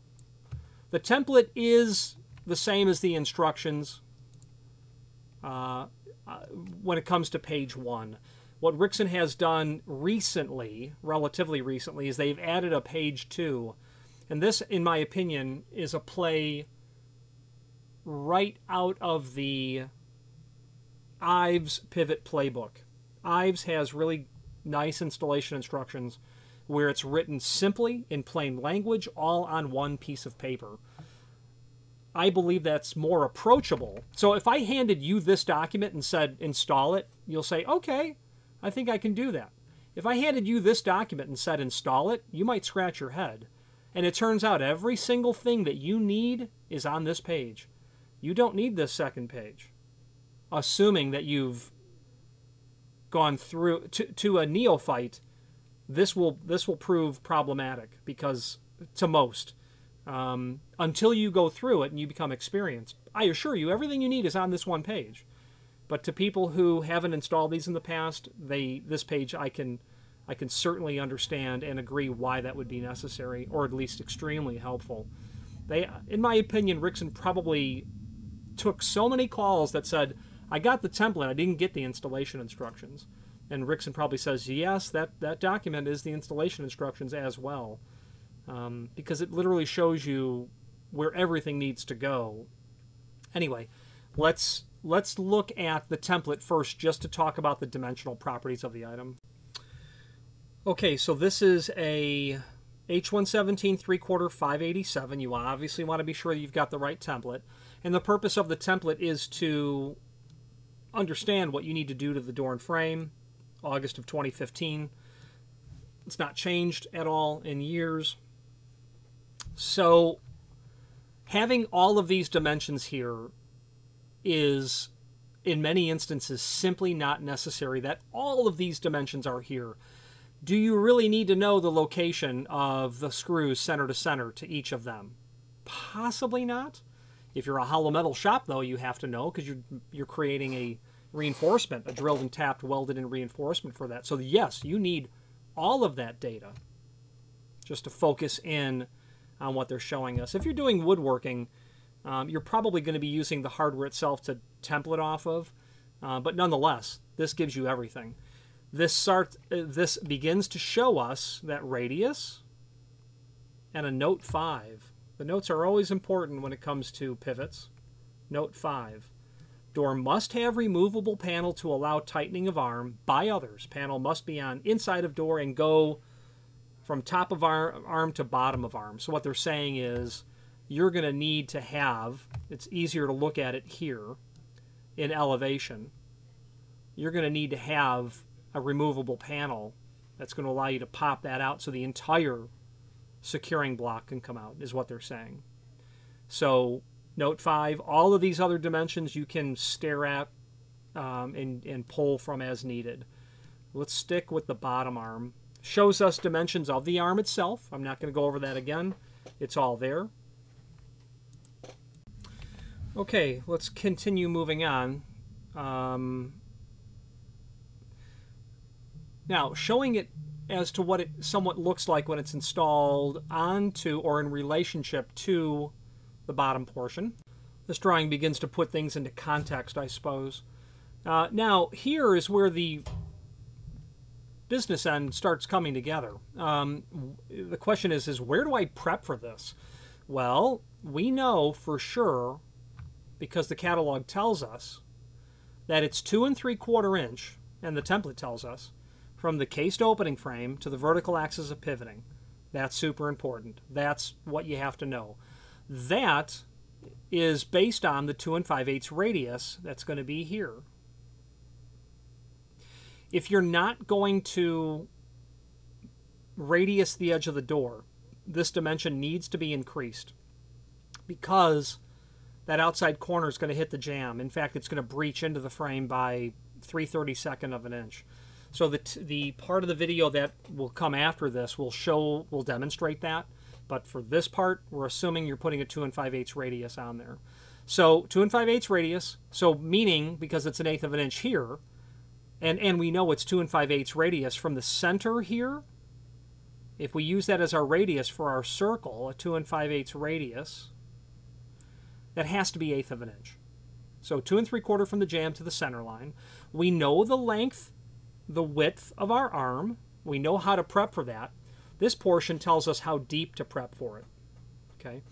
The template is the same as the instructions uh, uh, when it comes to page one. What Rixson has done recently, relatively recently, is they've added a page two. And this, in my opinion, is a play right out of the Ives Pivot Playbook. Ives has really nice installation instructions where it's written simply in plain language, all on one piece of paper. I believe that's more approachable. So if I handed you this document and said install it, you'll say, okay, I think I can do that. If I handed you this document and said install it, you might scratch your head. And it turns out every single thing that you need is on this page. You don't need this second page. Assuming that you've gone through to, to a neophyte, this will this will prove problematic because to most um, until you go through it and you become experienced. I assure you, everything you need is on this one page. But to people who haven't installed these in the past, they this page I can I can certainly understand and agree why that would be necessary, or at least extremely helpful. They, in my opinion, Rixson probably took so many calls that said, "I got the template, I didn't get the installation instructions," and Rixson probably says, "Yes, that that document is the installation instructions as well," um, because it literally shows you where everything needs to go. Anyway, let's let's look at the template first, just to talk about the dimensional properties of the item. Okay, so this is a H117 3 quarter 587. You obviously want to be sure you've got the right template. And the purpose of the template is to understand what you need to do to the door and frame. August of 2015. It's not changed at all in years. So having all of these dimensions here is in many instances simply not necessary that all of these dimensions are here do you really need to know the location of the screws center to center to each of them? Possibly not. If you're a hollow metal shop, though, you have to know because you're, you're creating a reinforcement, a drilled and tapped, welded in reinforcement for that. So, yes, you need all of that data just to focus in on what they're showing us. If you're doing woodworking, um, you're probably going to be using the hardware itself to template off of, uh, but nonetheless, this gives you everything. This start, uh, this begins to show us that radius and a note 5. The notes are always important when it comes to pivots. Note 5. Door must have removable panel to allow tightening of arm by others. Panel must be on inside of door and go from top of arm, arm to bottom of arm. So what they're saying is you're going to need to have, it's easier to look at it here in elevation, you're going to need to have a removable panel that's going to allow you to pop that out so the entire securing block can come out, is what they're saying. So, note 5, all of these other dimensions you can stare at um, and, and pull from as needed. Let's stick with the bottom arm. Shows us dimensions of the arm itself. I'm not going to go over that again. It's all there. Okay, let's continue moving on. Um, now, showing it as to what it somewhat looks like when it's installed onto or in relationship to the bottom portion. This drawing begins to put things into context, I suppose. Uh, now, here is where the business end starts coming together. Um, the question is, is where do I prep for this? Well, we know for sure, because the catalog tells us, that it's two and three quarter inch, and the template tells us, from the cased opening frame to the vertical axis of pivoting. That's super important. That's what you have to know. That is based on the 2 and 5 eighths radius that's going to be here. If you're not going to radius the edge of the door, this dimension needs to be increased because that outside corner is going to hit the jamb. In fact, it's going to breach into the frame by 3 32nd of an inch. So the, the part of the video that will come after this will show, will demonstrate that. But for this part, we're assuming you're putting a 2 and 5 eighths radius on there. So two and five eighths radius. So meaning because it's an eighth of an inch here, and and we know it's two and five eighths radius from the center here. If we use that as our radius for our circle, a two and five eighths radius, that has to be eighth of an inch. So two and three quarter from the jamb to the center line. We know the length, the width of our arm. We know how to prep for that. This portion tells us how deep to prep for it. Okay,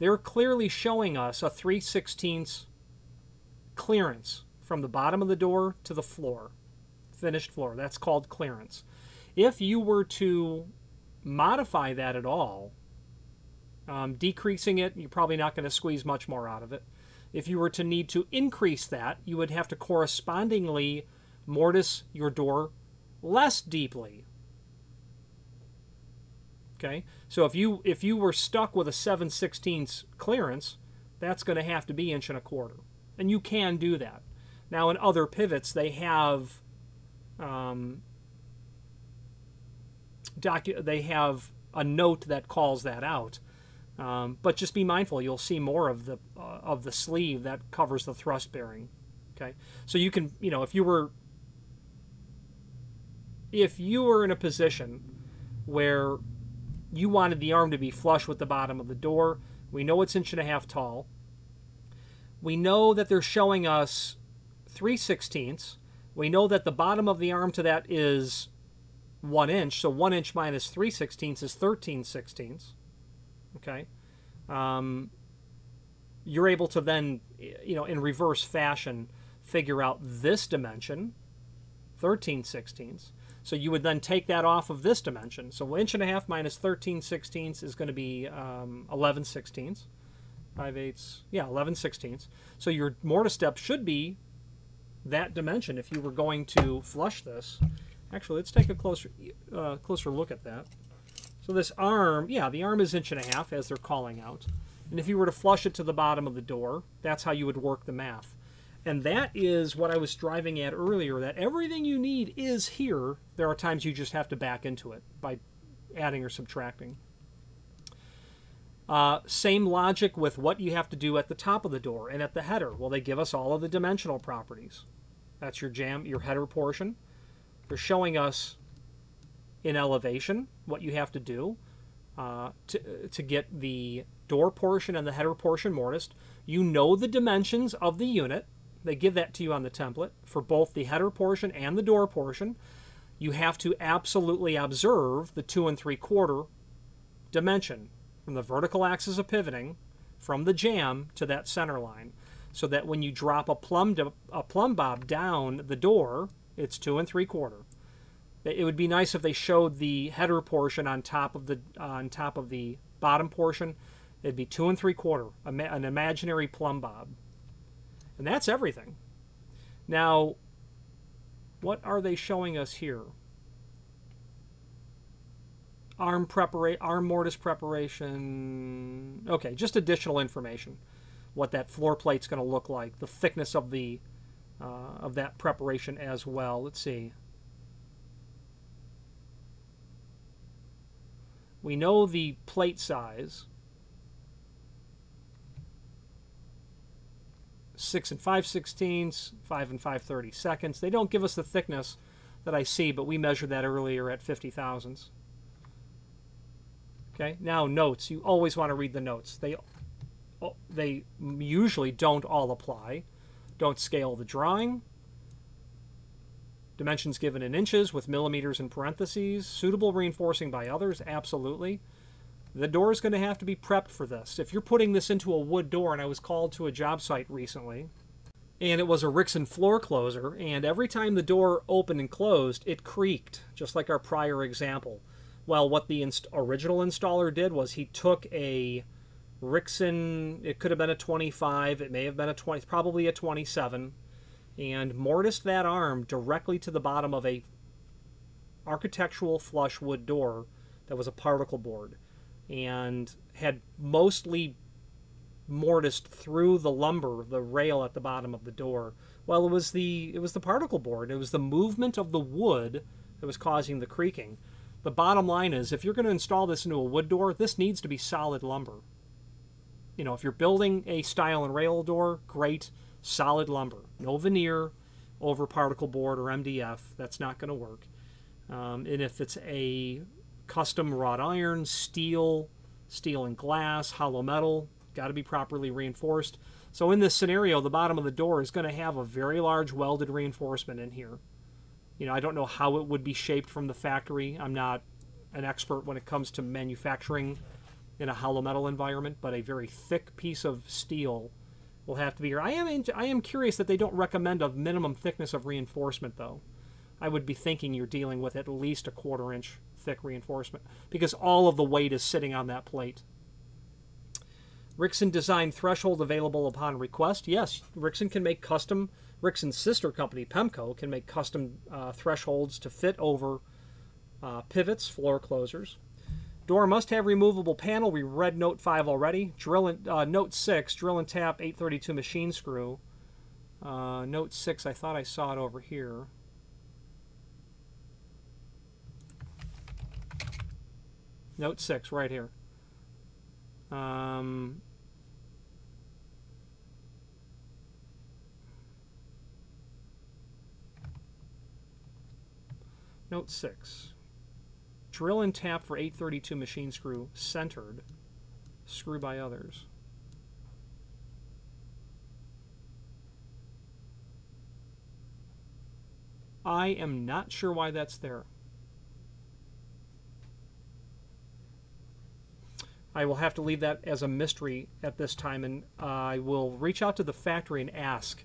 They're clearly showing us a 3 16ths clearance from the bottom of the door to the floor, finished floor. That's called clearance. If you were to modify that at all, um, decreasing it, you're probably not going to squeeze much more out of it. If you were to need to increase that, you would have to correspondingly mortise your door less deeply Okay, so if you if you were stuck with a 7 16 clearance, that's going to have to be inch and a quarter, and you can do that. Now in other pivots, they have um, docu- they have a note that calls that out. Um, but just be mindful; you'll see more of the uh, of the sleeve that covers the thrust bearing. Okay, so you can you know if you were if you were in a position where you wanted the arm to be flush with the bottom of the door. We know it's inch and a half tall. We know that they're showing us 3 sixteenths. We know that the bottom of the arm to that is 1 inch, so 1 inch minus 3 sixteenths is 13 sixteenths. Okay? Um, you're able to then, you know, in reverse fashion, figure out this dimension, 13 sixteenths. So you would then take that off of this dimension. So inch and a half minus 13 sixteenths is going to be um, 11 sixteenths. 5 eighths, yeah, 11 sixteenths. So your mortise step should be that dimension if you were going to flush this. Actually, let's take a closer, uh, closer look at that. So this arm, yeah, the arm is inch and a half as they're calling out. And if you were to flush it to the bottom of the door, that's how you would work the math. And that is what I was driving at earlier that everything you need is here. There are times you just have to back into it by adding or subtracting. Uh, same logic with what you have to do at the top of the door and at the header. Well, they give us all of the dimensional properties. That's your jamb, your header portion. They're showing us in elevation what you have to do uh, to, to get the door portion and the header portion mortised. You know the dimensions of the unit. They give that to you on the template for both the header portion and the door portion. You have to absolutely observe the two and three quarter dimension from the vertical axis of pivoting from the jamb to that center line so that when you drop a plumb, a plumb bob down the door, it's two and three quarter. It would be nice if they showed the header portion on top of the on top of the bottom portion. It'd be two and three quarter, an imaginary plumb bob. And that's everything. Now, what are they showing us here? Arm preparation, arm mortise preparation. Okay, just additional information. What that floor plate's going to look like, the thickness of the uh, of that preparation as well. Let's see. We know the plate size. six and five sixteenths, five and five thirty seconds. They don't give us the thickness that I see, but we measured that earlier at 50 thousandths. Okay, now notes. You always want to read the notes. They, oh, they usually don't all apply. Don't scale the drawing. Dimensions given in inches with millimeters in parentheses. Suitable reinforcing by others, absolutely. The door is going to have to be prepped for this. If you're putting this into a wood door, and I was called to a job site recently, and it was a Rixson floor closer, and every time the door opened and closed, it creaked, just like our prior example. Well, what the inst original installer did was he took a Rixson, it could have been a 25, it may have been a 20, probably a 27, and mortised that arm directly to the bottom of a architectural flush wood door that was a particle board and had mostly mortised through the lumber, the rail at the bottom of the door. Well, it was the it was the particle board. It was the movement of the wood that was causing the creaking. The bottom line is, if you're going to install this into a wood door, this needs to be solid lumber. you know, if you're building a stile and rail door, great, solid lumber, no veneer over particle board or MDF. That's not going to work. Um, and if it's a custom wrought iron, steel, steel and glass, hollow metal, got to be properly reinforced. So in this scenario, the bottom of the door is going to have a very large welded reinforcement in here. You know, I don't know how it would be shaped from the factory. I'm not an expert when it comes to manufacturing in a hollow metal environment, but a very thick piece of steel will have to be here. I am I am curious that they don't recommend a minimum thickness of reinforcement though. I would be thinking you're dealing with at least a quarter inch thick reinforcement because all of the weight is sitting on that plate. Rixson design threshold available upon request. Yes, Rixson can make custom. Rixson's sister company, Pemko, can make custom uh, thresholds to fit over uh, pivots, floor closers. Door must have removable panel. We read note 5 already. Drill and, uh, note 6, drill and tap 832 machine screw. Uh, note 6, I thought I saw it over here. Note 6, right here. Um, note 6. Drill and tap for 832 machine screw, centered. Screw by others. I am not sure why that's there. I will have to leave that as a mystery at this time, and I will reach out to the factory and ask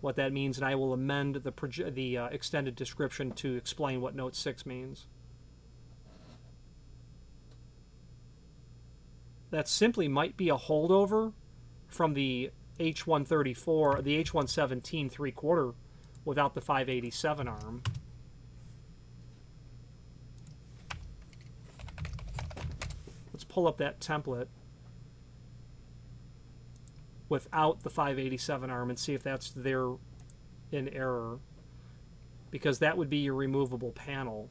what that means, and I will amend the, the uh, extended description to explain what Note 6 means. That simply might be a holdover from the H134, the H117 three-quarter without the 587 arm. Let's pull up that template without the 587 arm and see if that's there in error because that would be your removable panel.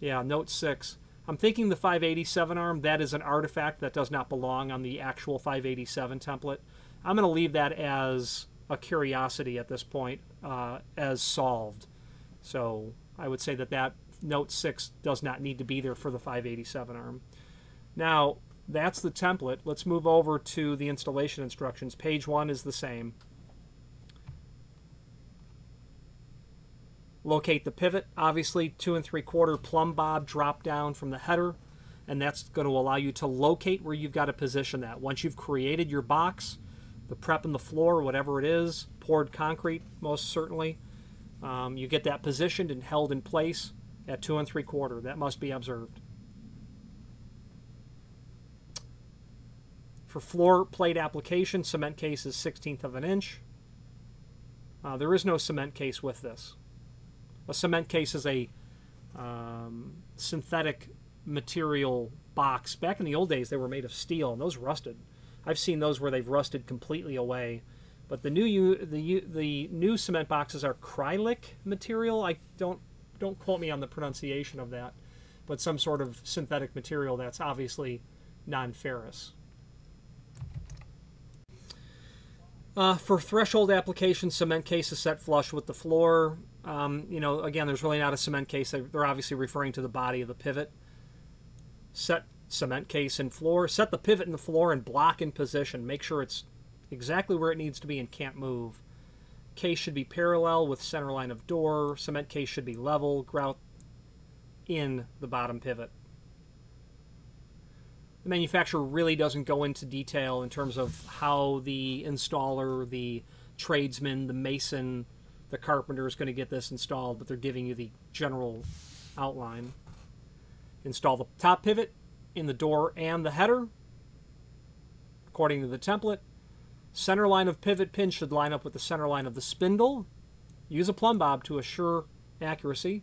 Yeah, note 6. I'm thinking the 587 arm, that is an artifact that does not belong on the actual 587 template. I'm going to leave that as a curiosity at this point, uh, as solved. So I would say that that Note 6 does not need to be there for the 587 arm. Now, that's the template. Let's move over to the installation instructions. Page 1 is the same. Locate the pivot. Obviously, 2 and 3 quarter plumb bob drop down from the header, and that's going to allow you to locate where you've got to position that. Once you've created your box, the prep in the floor, whatever it is, poured concrete, most certainly, um, you get that positioned and held in place at two and three quarter. That must be observed. For floor plate application, cement case is 16th of an inch. Uh, there is no cement case with this. A cement case is a um, synthetic material box. Back in the old days, they were made of steel, and those rusted. I've seen those where they've rusted completely away. But the new the the new cement boxes are Krylak material. I don't don't quote me on the pronunciation of that, but some sort of synthetic material that's obviously non-ferrous. Uh, for threshold application, cement case is set flush with the floor. Um, you know, again, there's really not a cement case. They're obviously referring to the body of the pivot. Set cement case and floor. Set the pivot in the floor and block in position. Make sure it's exactly where it needs to be and can't move. Case should be parallel with center line of door. Cement case should be level. Grout in the bottom pivot. The manufacturer really doesn't go into detail in terms of how the installer, the tradesman, the mason, the carpenter is going to get this installed, but they're giving you the general outline. Install the top pivot in the door and the header according to the template. Center line of pivot pin should line up with the center line of the spindle. Use a plumb bob to assure accuracy.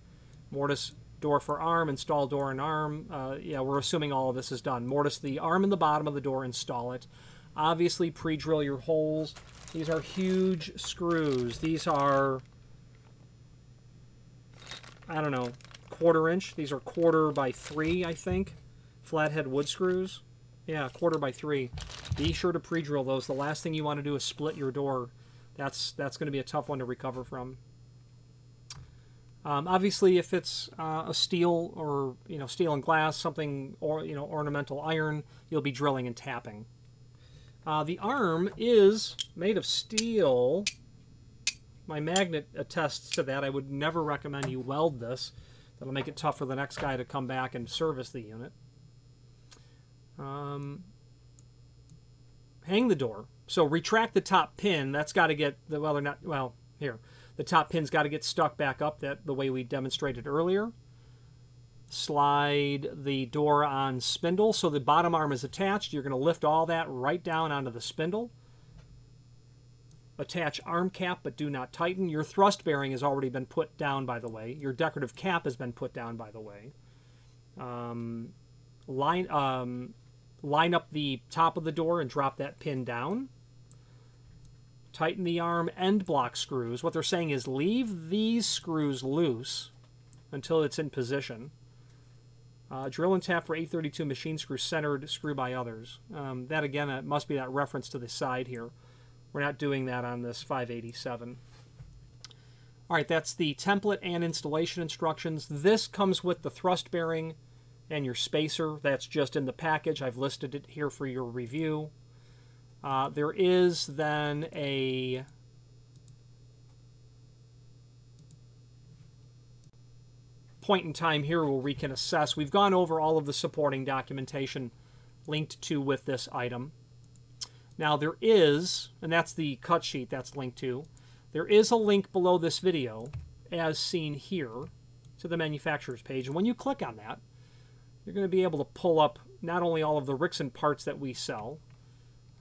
Mortise door for arm, install door and arm. Uh, yeah, we're assuming all of this is done. Mortise the arm in the bottom of the door, install it. Obviously, pre-drill your holes. These are huge screws. These are, I don't know, quarter inch. These are quarter by three, I think. Flathead wood screws. Yeah, quarter by three. Be sure to pre-drill those. The last thing you want to do is split your door. That's that's going to be a tough one to recover from. Um, obviously, if it's uh, a steel or you know steel and glass, something or you know ornamental iron, you'll be drilling and tapping. Uh, the arm is made of steel. My magnet attests to that. I would never recommend you weld this. That'll make it tough for the next guy to come back and service the unit. Um, hang the door. So retract the top pin. That's got to get the well, they're not well here. The top pin's got to get stuck back up that the way we demonstrated earlier. Slide the door on spindle so the bottom arm is attached. You're going to lift all that right down onto the spindle. Attach arm cap, but do not tighten. Your thrust bearing has already been put down, by the way. Your decorative cap has been put down, by the way. Um, line, um, line up the top of the door and drop that pin down. Tighten the arm end block screws. What they're saying is leave these screws loose until it's in position. Uh, drill and tap for 832 machine screw centered, screw by others. Um, that again, it must be that reference to the side here. We're not doing that on this 587. All right, that's the template and installation instructions. This comes with the thrust bearing and your spacer. That's just in the package. I've listed it here for your review. Uh, there is then a point in time here where we can assess. We've gone over all of the supporting documentation linked to with this item. Now there is, and that's the cut sheet that's linked to, there is a link below this video, as seen here, to the manufacturer's page. And when you click on that, you're going to be able to pull up not only all of the Rixson parts that we sell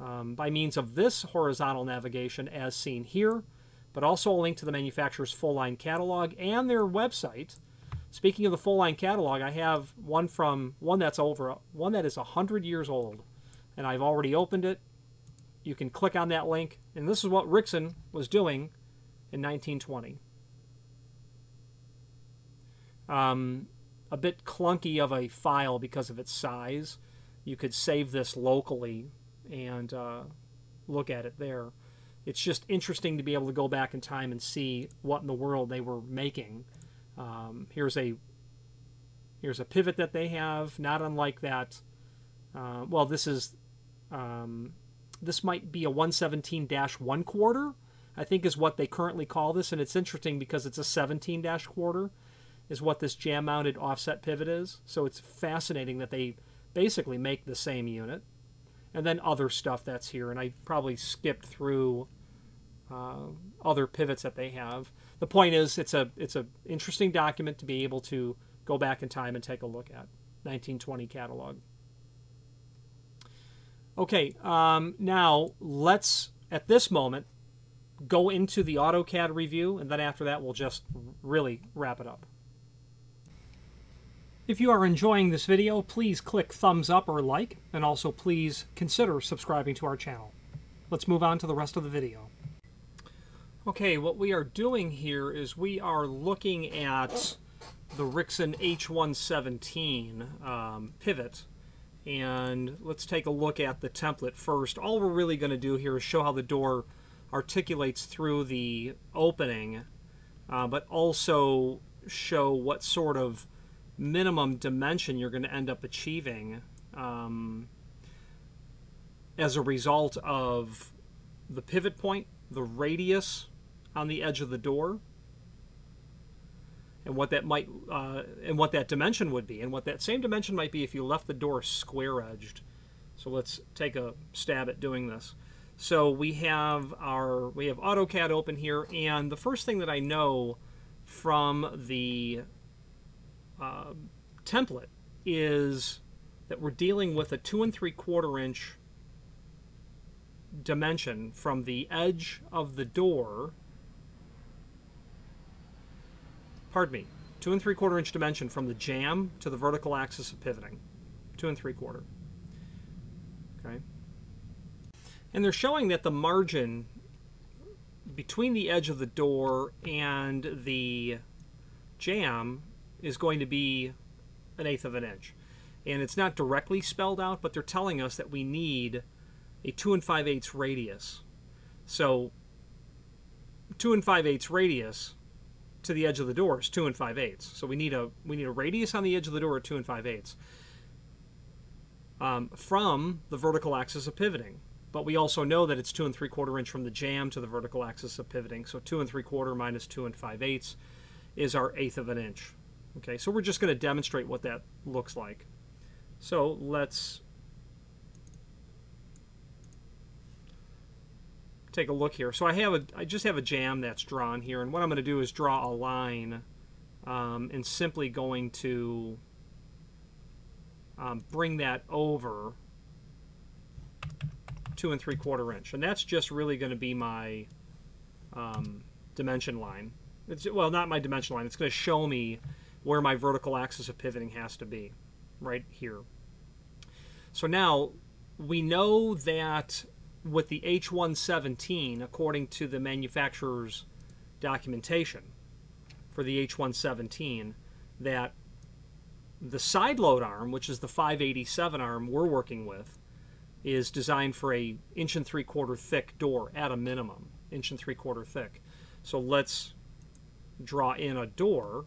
um, by means of this horizontal navigation as seen here, but also a link to the manufacturer's full line catalog and their website. Speaking of the full line catalog, I have one from one that's over one that is 100 years old, and I've already opened it you can click on that link, and this is what Rixson was doing in 1920. Um, a bit clunky of a file because of its size. You could save this locally and uh, look at it there. It's just interesting to be able to go back in time and see what in the world they were making. Um, here's a here's a pivot that they have, not unlike that. Uh, well, this is um, this might be a 117-1 quarter, I think is what they currently call this, and it's interesting because it's a 17 dash quarter is what this jamb-mounted offset pivot is. So it's fascinating that they basically make the same unit. And then other stuff that's here, and I probably skipped through uh, other pivots that they have. The point is, it's a it's a interesting document to be able to go back in time and take a look at. 1920 catalog. Okay, um, now let's, at this moment, go into the AutoCAD review, and then after that we'll just really wrap it up. If you are enjoying this video, please click thumbs up or like, and also please consider subscribing to our channel. Let's move on to the rest of the video. Okay, what we are doing here is we are looking at the Rixson H117 um, pivot and let's take a look at the template first. All we're really going to do here is show how the door articulates through the opening, uh, but also show what sort of minimum dimension you're going to end up achieving um, as a result of the pivot point, the radius on the edge of the door, and what that might uh, and what that dimension would be and what that same dimension might be if you left the door square edged. So let's take a stab at doing this. So we have our we have AutoCAD open here and the first thing that I know from the uh, template is that we're dealing with a two and three quarter inch dimension from the edge of the door pardon me, two and three quarter inch dimension from the jamb to the vertical axis of pivoting. Two and three quarter. Okay. And they're showing that the margin between the edge of the door and the jamb is going to be an eighth of an inch. and it's not directly spelled out, but they're telling us that we need a 2 and 5 eighths radius. So 2 and 5 eighths radius to the edge of the door is 2 and 5 eighths. So we need a we need a radius on the edge of the door at 2 and 5 eighths um, from the vertical axis of pivoting. But we also know that it's 2 and 3 quarter inch from the jamb to the vertical axis of pivoting. So 2 and 3 quarter minus 2 and 5 eighths is our eighth of an inch. Okay, so we're just going to demonstrate what that looks like. So let's take a look here. So I have a, I just have a jamb that's drawn here, and what I'm going to do is draw a line, um, and simply going to um, bring that over two and three quarter inch, and that's just really going to be my um, dimension line. It's well, not my dimension line. It's going to show me where my vertical axis of pivoting has to be, right here. So now we know that with the H117, according to the manufacturer's documentation for the H117, that the side load arm, which is the 587 arm we're working with, is designed for a inch and three quarter thick door at a minimum, inch and three quarter thick. So let's draw in a door.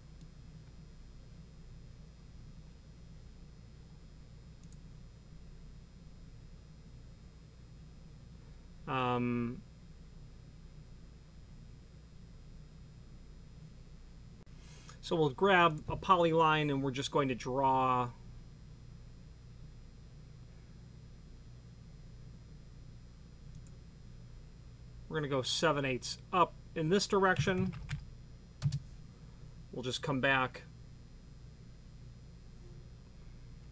Um, So we'll grab a polyline and we're just going to draw We're going to go 7 eighths up in this direction. We'll just come back,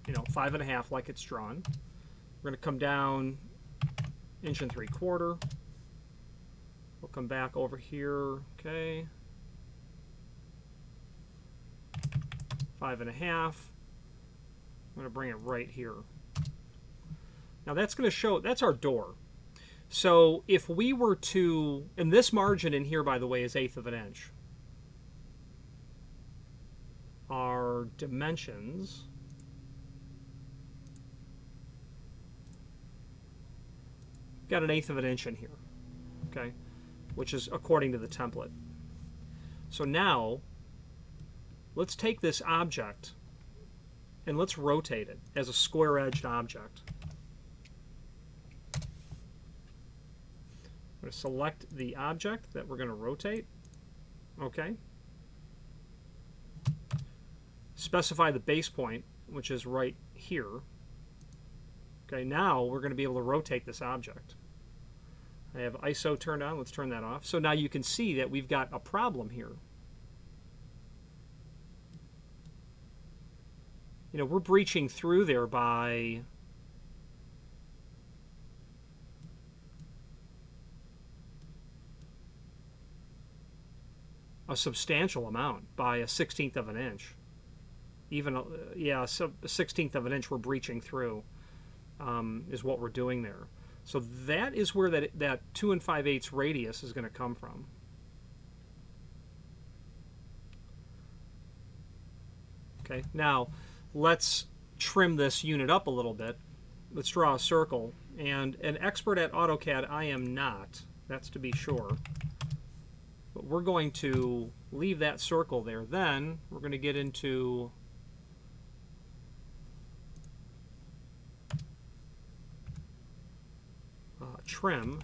you know, five and a half like it's drawn. We're going to come down inch and three quarter. We'll come back over here, okay. five and a half. I'm to bring it right here. Now that's going to show, that's our door. So if we were to, and this margin in here, by the way, is eighth of an inch. Our dimensions, got an eighth of an inch in here, okay, which is according to the template. So now Let's take this object and let's rotate it as a square-edged object. I'm going to select the object that we're going to rotate. Okay. Specify the base point, which is right here. Okay, now we're going to be able to rotate this object. I have ISO turned on. Let's turn that off. So now you can see that we've got a problem here. you know, we're breaching through there by a substantial amount by a sixteenth of an inch. Even, uh, yeah, a sixteenth of an inch we're breaching through um, is what we're doing there. So that is where that, that 2 and 5 eighths radius is going to come from. Okay, now let's trim this unit up a little bit. Let's draw a circle. And an expert at AutoCAD, I am not. That's to be sure. But we're going to leave that circle there. Then we're going to get into uh, trim.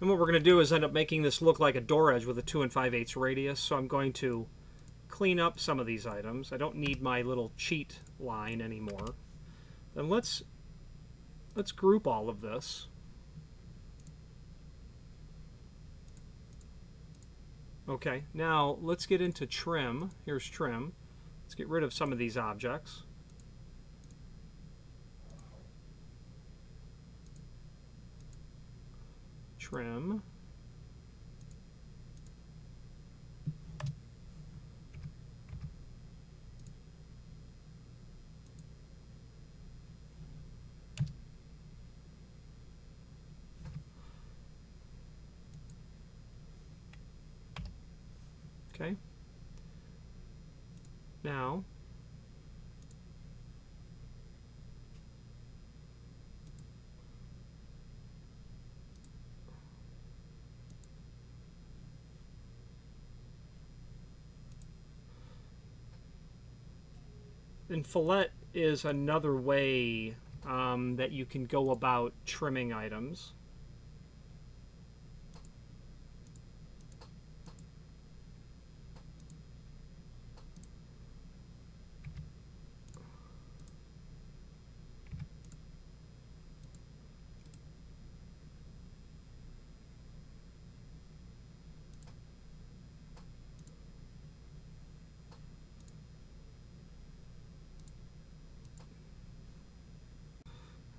And what we're going to do is end up making this look like a door edge with a 2 and 5 eighths radius. So I'm going to clean up some of these items. I don't need my little cheat line anymore. Then let's let's group all of this. Okay, now let's get into trim. Here's trim. Let's get rid of some of these objects. trim. Okay. Now, and fillet is another way um, that you can go about trimming items.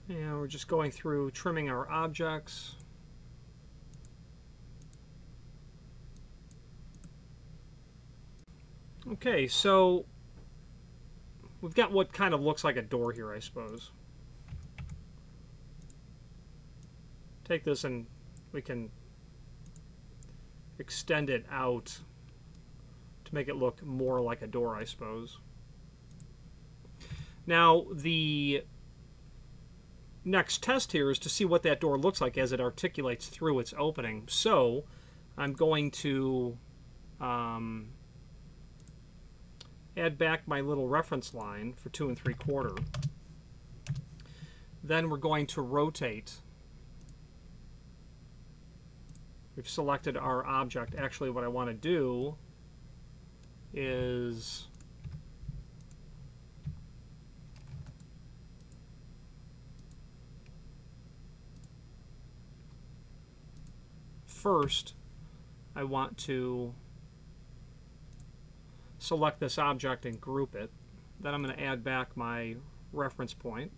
And we're just going through trimming our objects. Okay, so we've got what kind of looks like a door here, I suppose. Take this and we can extend it out to make it look more like a door, I suppose. Now, the next test here is to see what that door looks like as it articulates through its opening. So I'm going to um, add back my little reference line for two and three quarter. Then we're going to rotate. We've selected our object. Actually, what I want to do is first, I want to select this object and group it. Then I'm going to add back my reference point.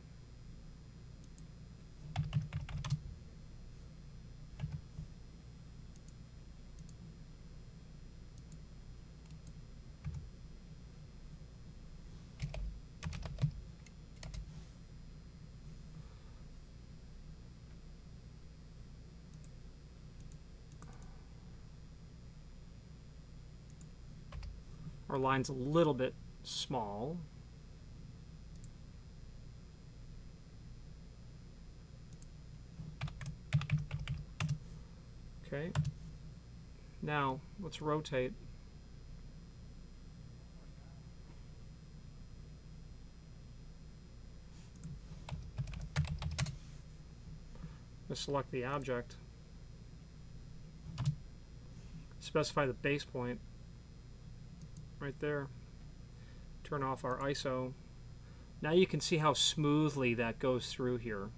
Our line's a little bit small. Okay. Now, let's rotate. Let's select the object. Specify the base point right there. Turn off our ISO. Now you can see how smoothly that goes through here.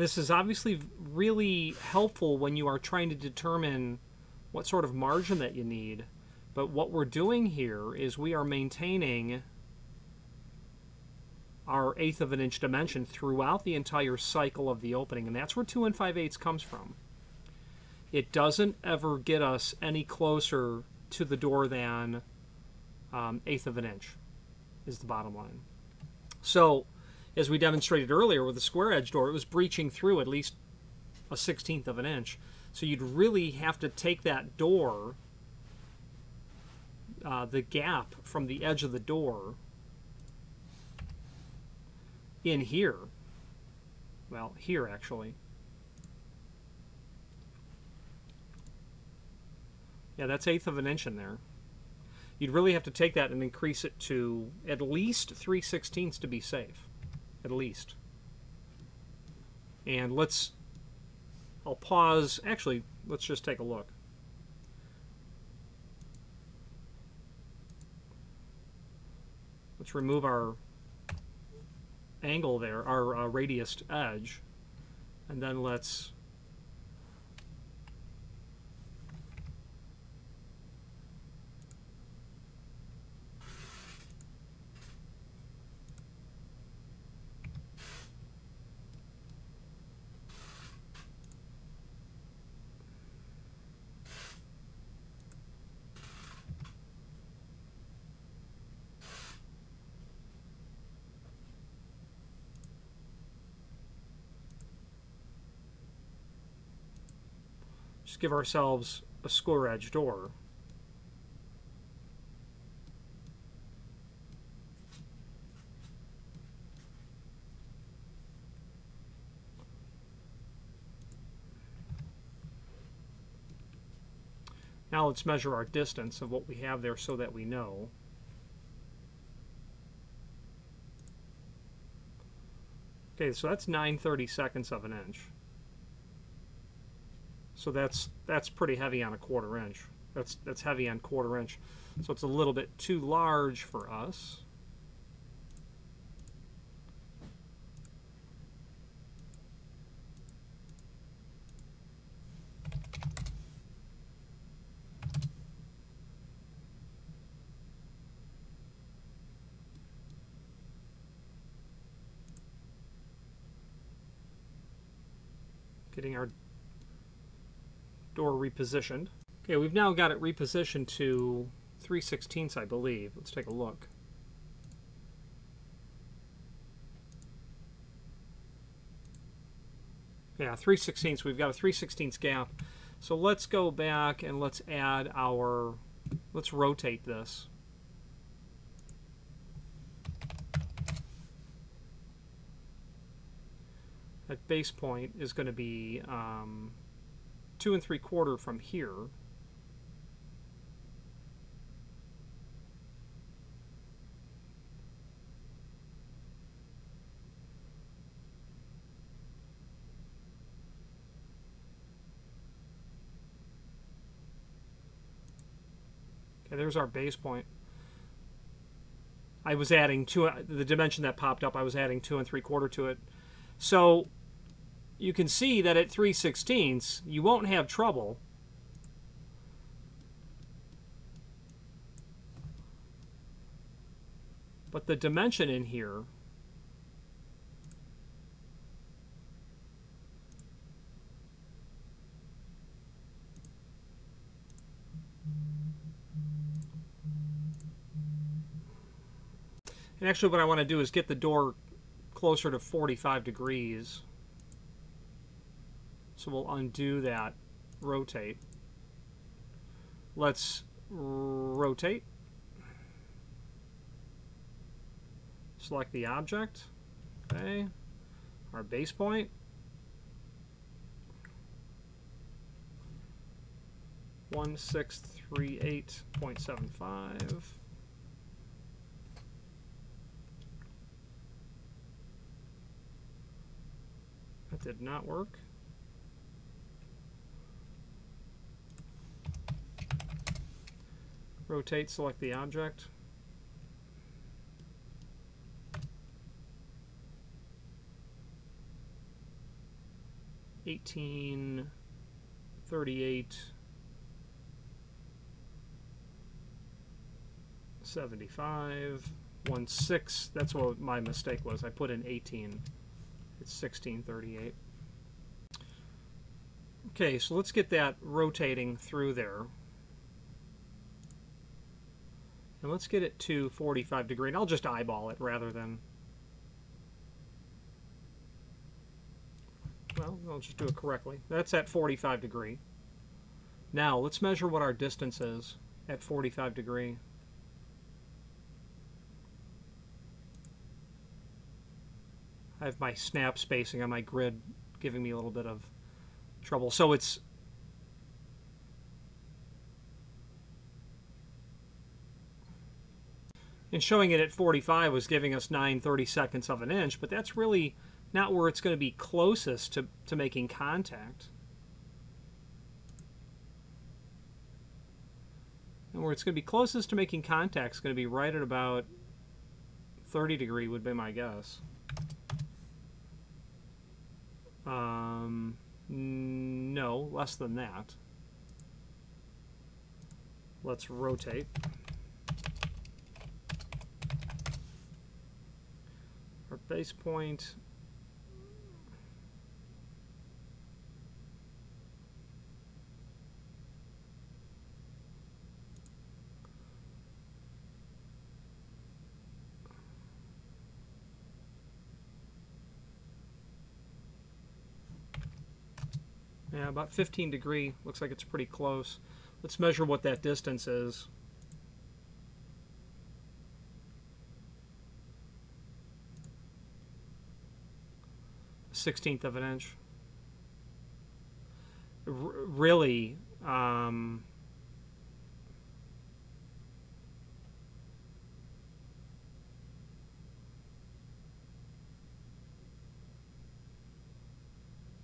And this is obviously really helpful when you are trying to determine what sort of margin that you need. But what we're doing here is we are maintaining our eighth of an inch dimension throughout the entire cycle of the opening. And that's where 2 and 5 eighths comes from. It doesn't ever get us any closer to the door than um, eighth of an inch is the bottom line. So as we demonstrated earlier with the square edge door, it was breaching through at least a sixteenth of an inch. So you'd really have to take that door, uh, the gap from the edge of the door in here. Well, here actually. Yeah, that's eighth of an inch in there. You'd really have to take that and increase it to at least 3 sixteenths to be safe at least. And let's, I'll pause, actually, let's just take a look. Let's remove our angle there, our uh, radius edge, and then let's Just give ourselves a square edge door. Now let's measure our distance of what we have there so that we know. Okay, so that's 9 30 seconds of an inch. So that's that's pretty heavy on a quarter inch. That's that's heavy on quarter inch. So it's a little bit too large for us. getting our door repositioned. Okay, we've now got it repositioned to 3 16ths, I believe. Let's take a look. Yeah, 3 16ths. We've got a 3 16ths gap. So let's go back and let's add our, let's rotate this. that base point is going to be um, two and three quarter from here. Okay, there's our base point. I was adding two, the dimension that popped up, I was adding two and three quarter to it. So you can see that at 3 16ths, you won't have trouble but the dimension in here And actually what I want to do is get the door closer to 45 degrees. So we'll undo that, rotate. Let's rotate. Select the object. Okay. Our base point. One six three eight point seven five. That did not work. Rotate, select the object. Eighteen thirty-eight seventy-five one six. That's what my mistake was. I put in eighteen. It's sixteen thirty-eight. Okay, so let's get that rotating through there. And let's get it to 45 degree, and I'll just eyeball it rather than... Well, I'll just do it correctly. That's at 45 degree. Now, let's measure what our distance is at 45 degree. I have my snap spacing on my grid giving me a little bit of trouble. So it's And showing it at 45 was giving us 9 30 seconds of an inch, but that's really not where it's going to be closest to, to making contact. And where it's going to be closest to making contact is going to be right at about 30 degree would be my guess. Um, no, less than that. Let's rotate. Base point Yeah, about 15 degree. Looks like it's pretty close. Let's measure what that distance is. Sixteenth of an inch. R really, um,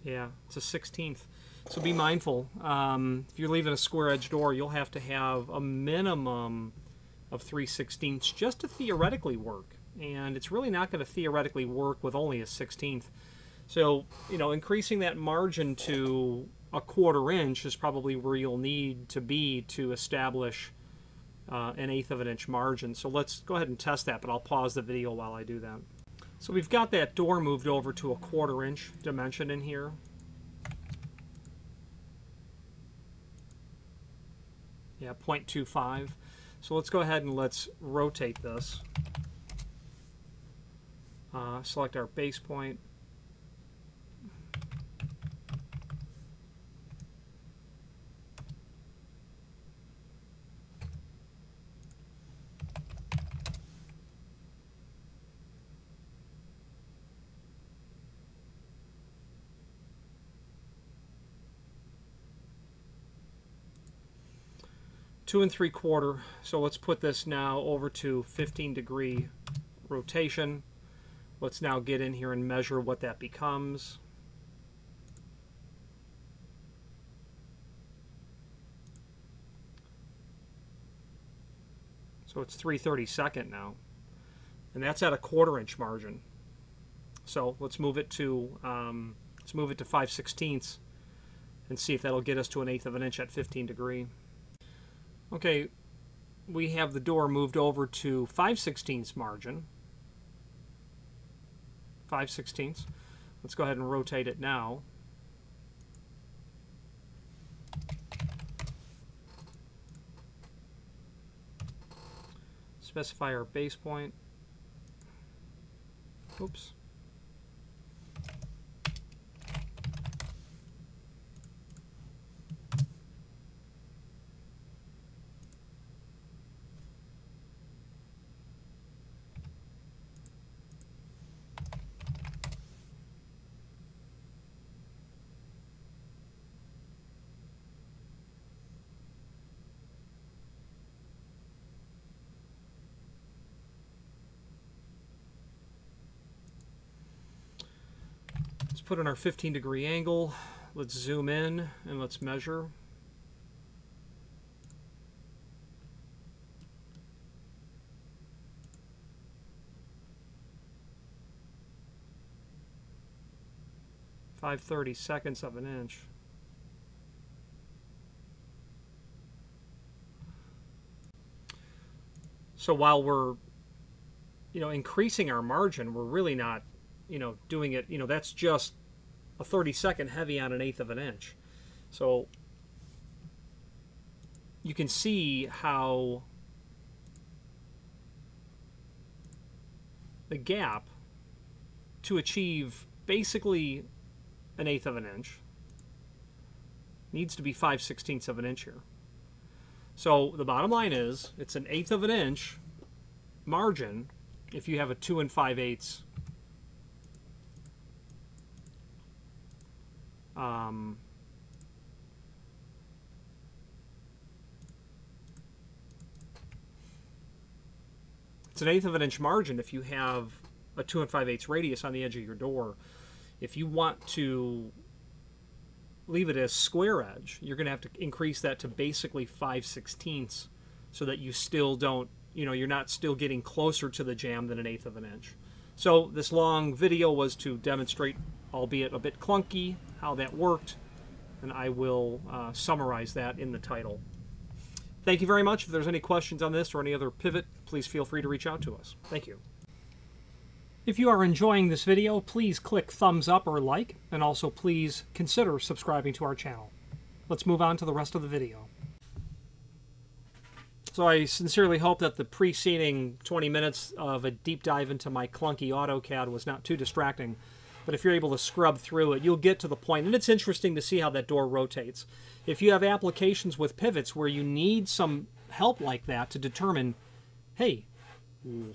Yeah, it's a 16th. So be mindful. Um, if you're leaving a square edge door, you'll have to have a minimum of 3 16ths just to theoretically work. And it's really not going to theoretically work with only a 16th. So, you know, increasing that margin to a quarter inch is probably where you'll need to be to establish uh, an eighth of an inch margin. So let's go ahead and test that, but I'll pause the video while I do that. So we've got that door moved over to a quarter inch dimension in here. Yeah, 0.25. So let's go ahead and let's rotate this. Uh, select our base point. Two and three quarter. So let's put this now over to 15 degree rotation. Let's now get in here and measure what that becomes. So it's 332nd now. And that's at a quarter inch margin. So let's move it to um, let's move it to 5 sixteenths and see if that'll get us to an eighth of an inch at 15 degree. Okay, we have the door moved over to 5 16ths margin. 5 16ths. Let's go ahead and rotate it now. Specify our base point. Oops. Put in our 15 degree angle. Let's zoom in and let's measure. Five thirty seconds of an inch. So while we're, you know, increasing our margin, we're really not you know, doing it, you know, that's just a 32nd heavy on an eighth of an inch. So you can see how the gap to achieve basically an eighth of an inch needs to be 5 sixteenths of an inch here. So the bottom line is it's an eighth of an inch margin if you have a 2 and 5 eighths Um, it's an eighth of an inch margin if you have a 2 and 5 eighths radius on the edge of your door. If you want to leave it as square edge, you're going to have to increase that to basically 5 sixteenths so that you still don't, you know, you're not still getting closer to the jamb than an eighth of an inch. So this long video was to demonstrate albeit a bit clunky, how that worked, and I will uh, summarize that in the title. Thank you very much. If there's any questions on this or any other pivot, please feel free to reach out to us. Thank you. If you are enjoying this video, please click thumbs up or like, and also please consider subscribing to our channel. Let's move on to the rest of the video. So I sincerely hope that the preceding 20 minutes of a deep dive into my clunky AutoCAD was not too distracting. But if you're able to scrub through it, you'll get to the point, and it's interesting to see how that door rotates. If you have applications with pivots where you need some help like that to determine, hey,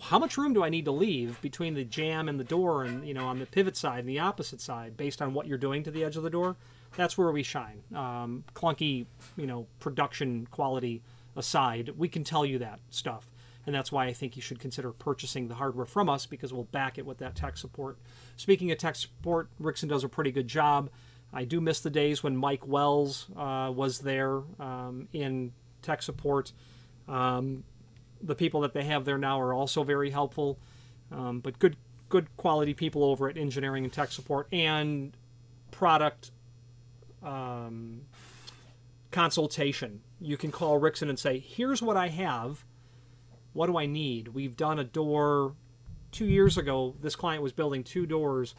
how much room do I need to leave between the jamb and the door and you know on the pivot side and the opposite side based on what you're doing to the edge of the door that's where we shine. Um, clunky you know production quality aside we can tell you that stuff and that's why I think you should consider purchasing the hardware from us because we'll back it with that tech support speaking of tech support Rixson does a pretty good job I do miss the days when Mike Wells uh, was there um, in tech support um, the people that they have there now are also very helpful. Um, but good good quality people over at engineering and tech support and product um, consultation. You can call Rixson and say, "Here's what I have. What do I need?" We've done a door two years ago. This client was building two doors,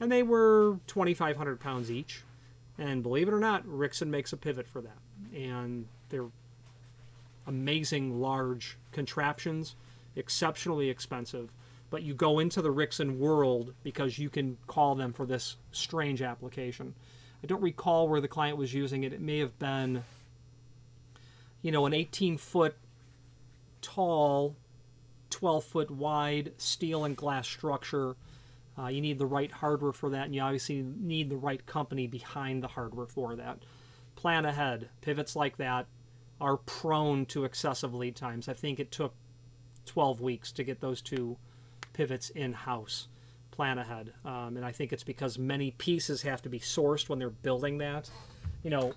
and they were 2,500 pounds each. And believe it or not, Rixson makes a pivot for that, and they're amazing large contraptions, exceptionally expensive. But you go into the Rixson world because you can call them for this strange application. I don't recall where the client was using it. It may have been, you know, an 18 foot tall, 12 foot wide steel and glass structure. Uh, you need the right hardware for that, and you obviously need the right company behind the hardware for that. Plan ahead. Pivots like that are prone to excessive lead times. I think it took 12 weeks to get those two pivots in house. Plan ahead. Um, and I think it's because many pieces have to be sourced when they're building that. You know,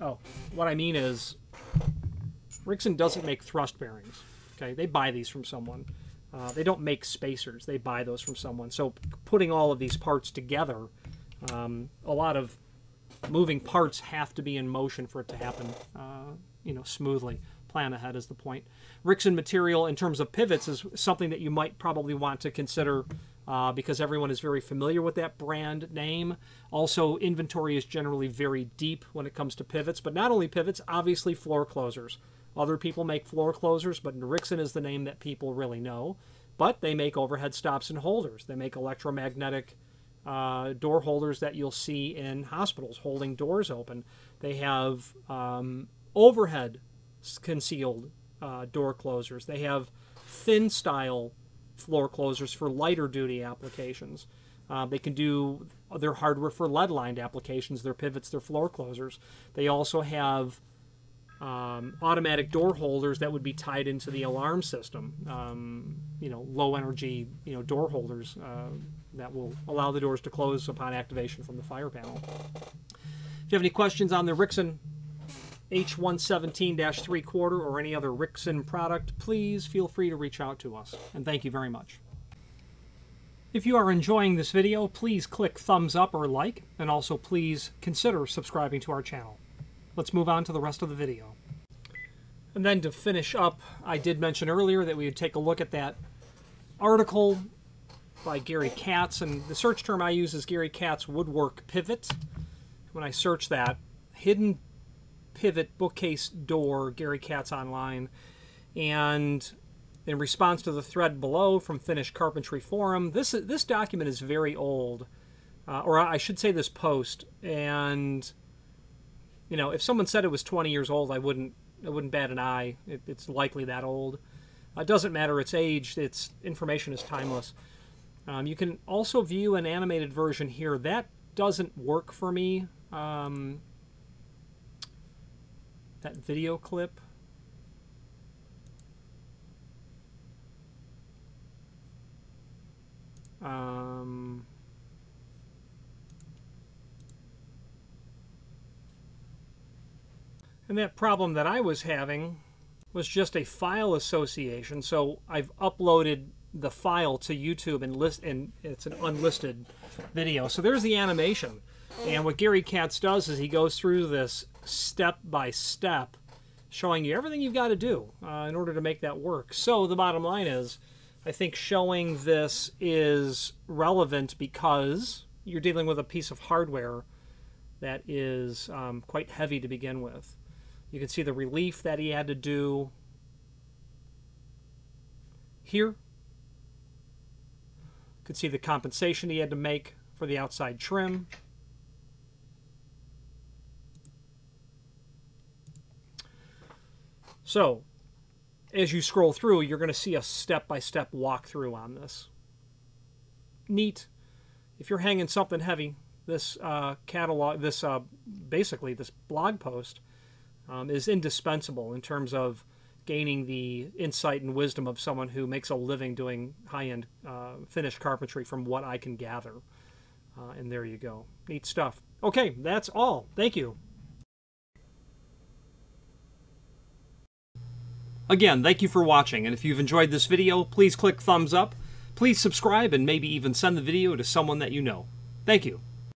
oh, what I mean is Rixson doesn't make thrust bearings. Okay, they buy these from someone. Uh, they don't make spacers. They buy those from someone. So putting all of these parts together, um, a lot of moving parts have to be in motion for it to happen, uh, you know, smoothly. Plan ahead is the point. Rixson material in terms of pivots is something that you might probably want to consider uh, because everyone is very familiar with that brand name. Also, inventory is generally very deep when it comes to pivots, but not only pivots, obviously floor closers. Other people make floor closers, but Rixson is the name that people really know. But they make overhead stops and holders. They make electromagnetic uh, door holders that you'll see in hospitals holding doors open. They have um, overhead concealed uh, door closers. They have thin style floor closers for lighter duty applications. Uh, they can do their hardware for lead lined applications, their pivots, their floor closers. They also have um, automatic door holders that would be tied into the alarm system. Um, you know, low energy, you know, door holders uh, that will allow the doors to close upon activation from the fire panel. If you have any questions on the Rixson H117-3 quarter or any other Rixson product, please feel free to reach out to us. And thank you very much. If you are enjoying this video, please click thumbs up or like, and also please consider subscribing to our channel. Let's move on to the rest of the video. And then to finish up, I did mention earlier that we would take a look at that article by Gary Katz, and the search term I use is Gary Katz Woodwork Pivot. When I search that, hidden pivot bookcase door, Gary Katz online, and in response to the thread below from Finish Carpentry Forum, this this document is very old, uh, or I should say this post, and you know, if someone said it was 20 years old, I wouldn't I wouldn't bat an eye. It, it's likely that old. It doesn't matter its age. Its information is timeless. Um, you can also view an animated version here. That doesn't work for me. Um, that video clip. Um, And that problem that I was having was just a file association. So I've uploaded the file to YouTube and list and it's an unlisted video. So there's the animation. And what Gary Katz does is he goes through this step by step, showing you everything you've got to do uh, in order to make that work. So the bottom line is, I think showing this is relevant because you're dealing with a piece of hardware that is um, quite heavy to begin with. You can see the relief that he had to do here. You can see the compensation he had to make for the outside trim. So, as you scroll through, you're going to see a step-by-step walkthrough on this. Neat. If you're hanging something heavy, this uh, catalog, this uh, basically this blog post um, is indispensable in terms of gaining the insight and wisdom of someone who makes a living doing high-end uh, finished carpentry from what I can gather. Uh, and there you go. Neat stuff. Okay, that's all. Thank you. Again, thank you for watching, and if you've enjoyed this video, please click thumbs up, please subscribe, and maybe even send the video to someone that you know. Thank you.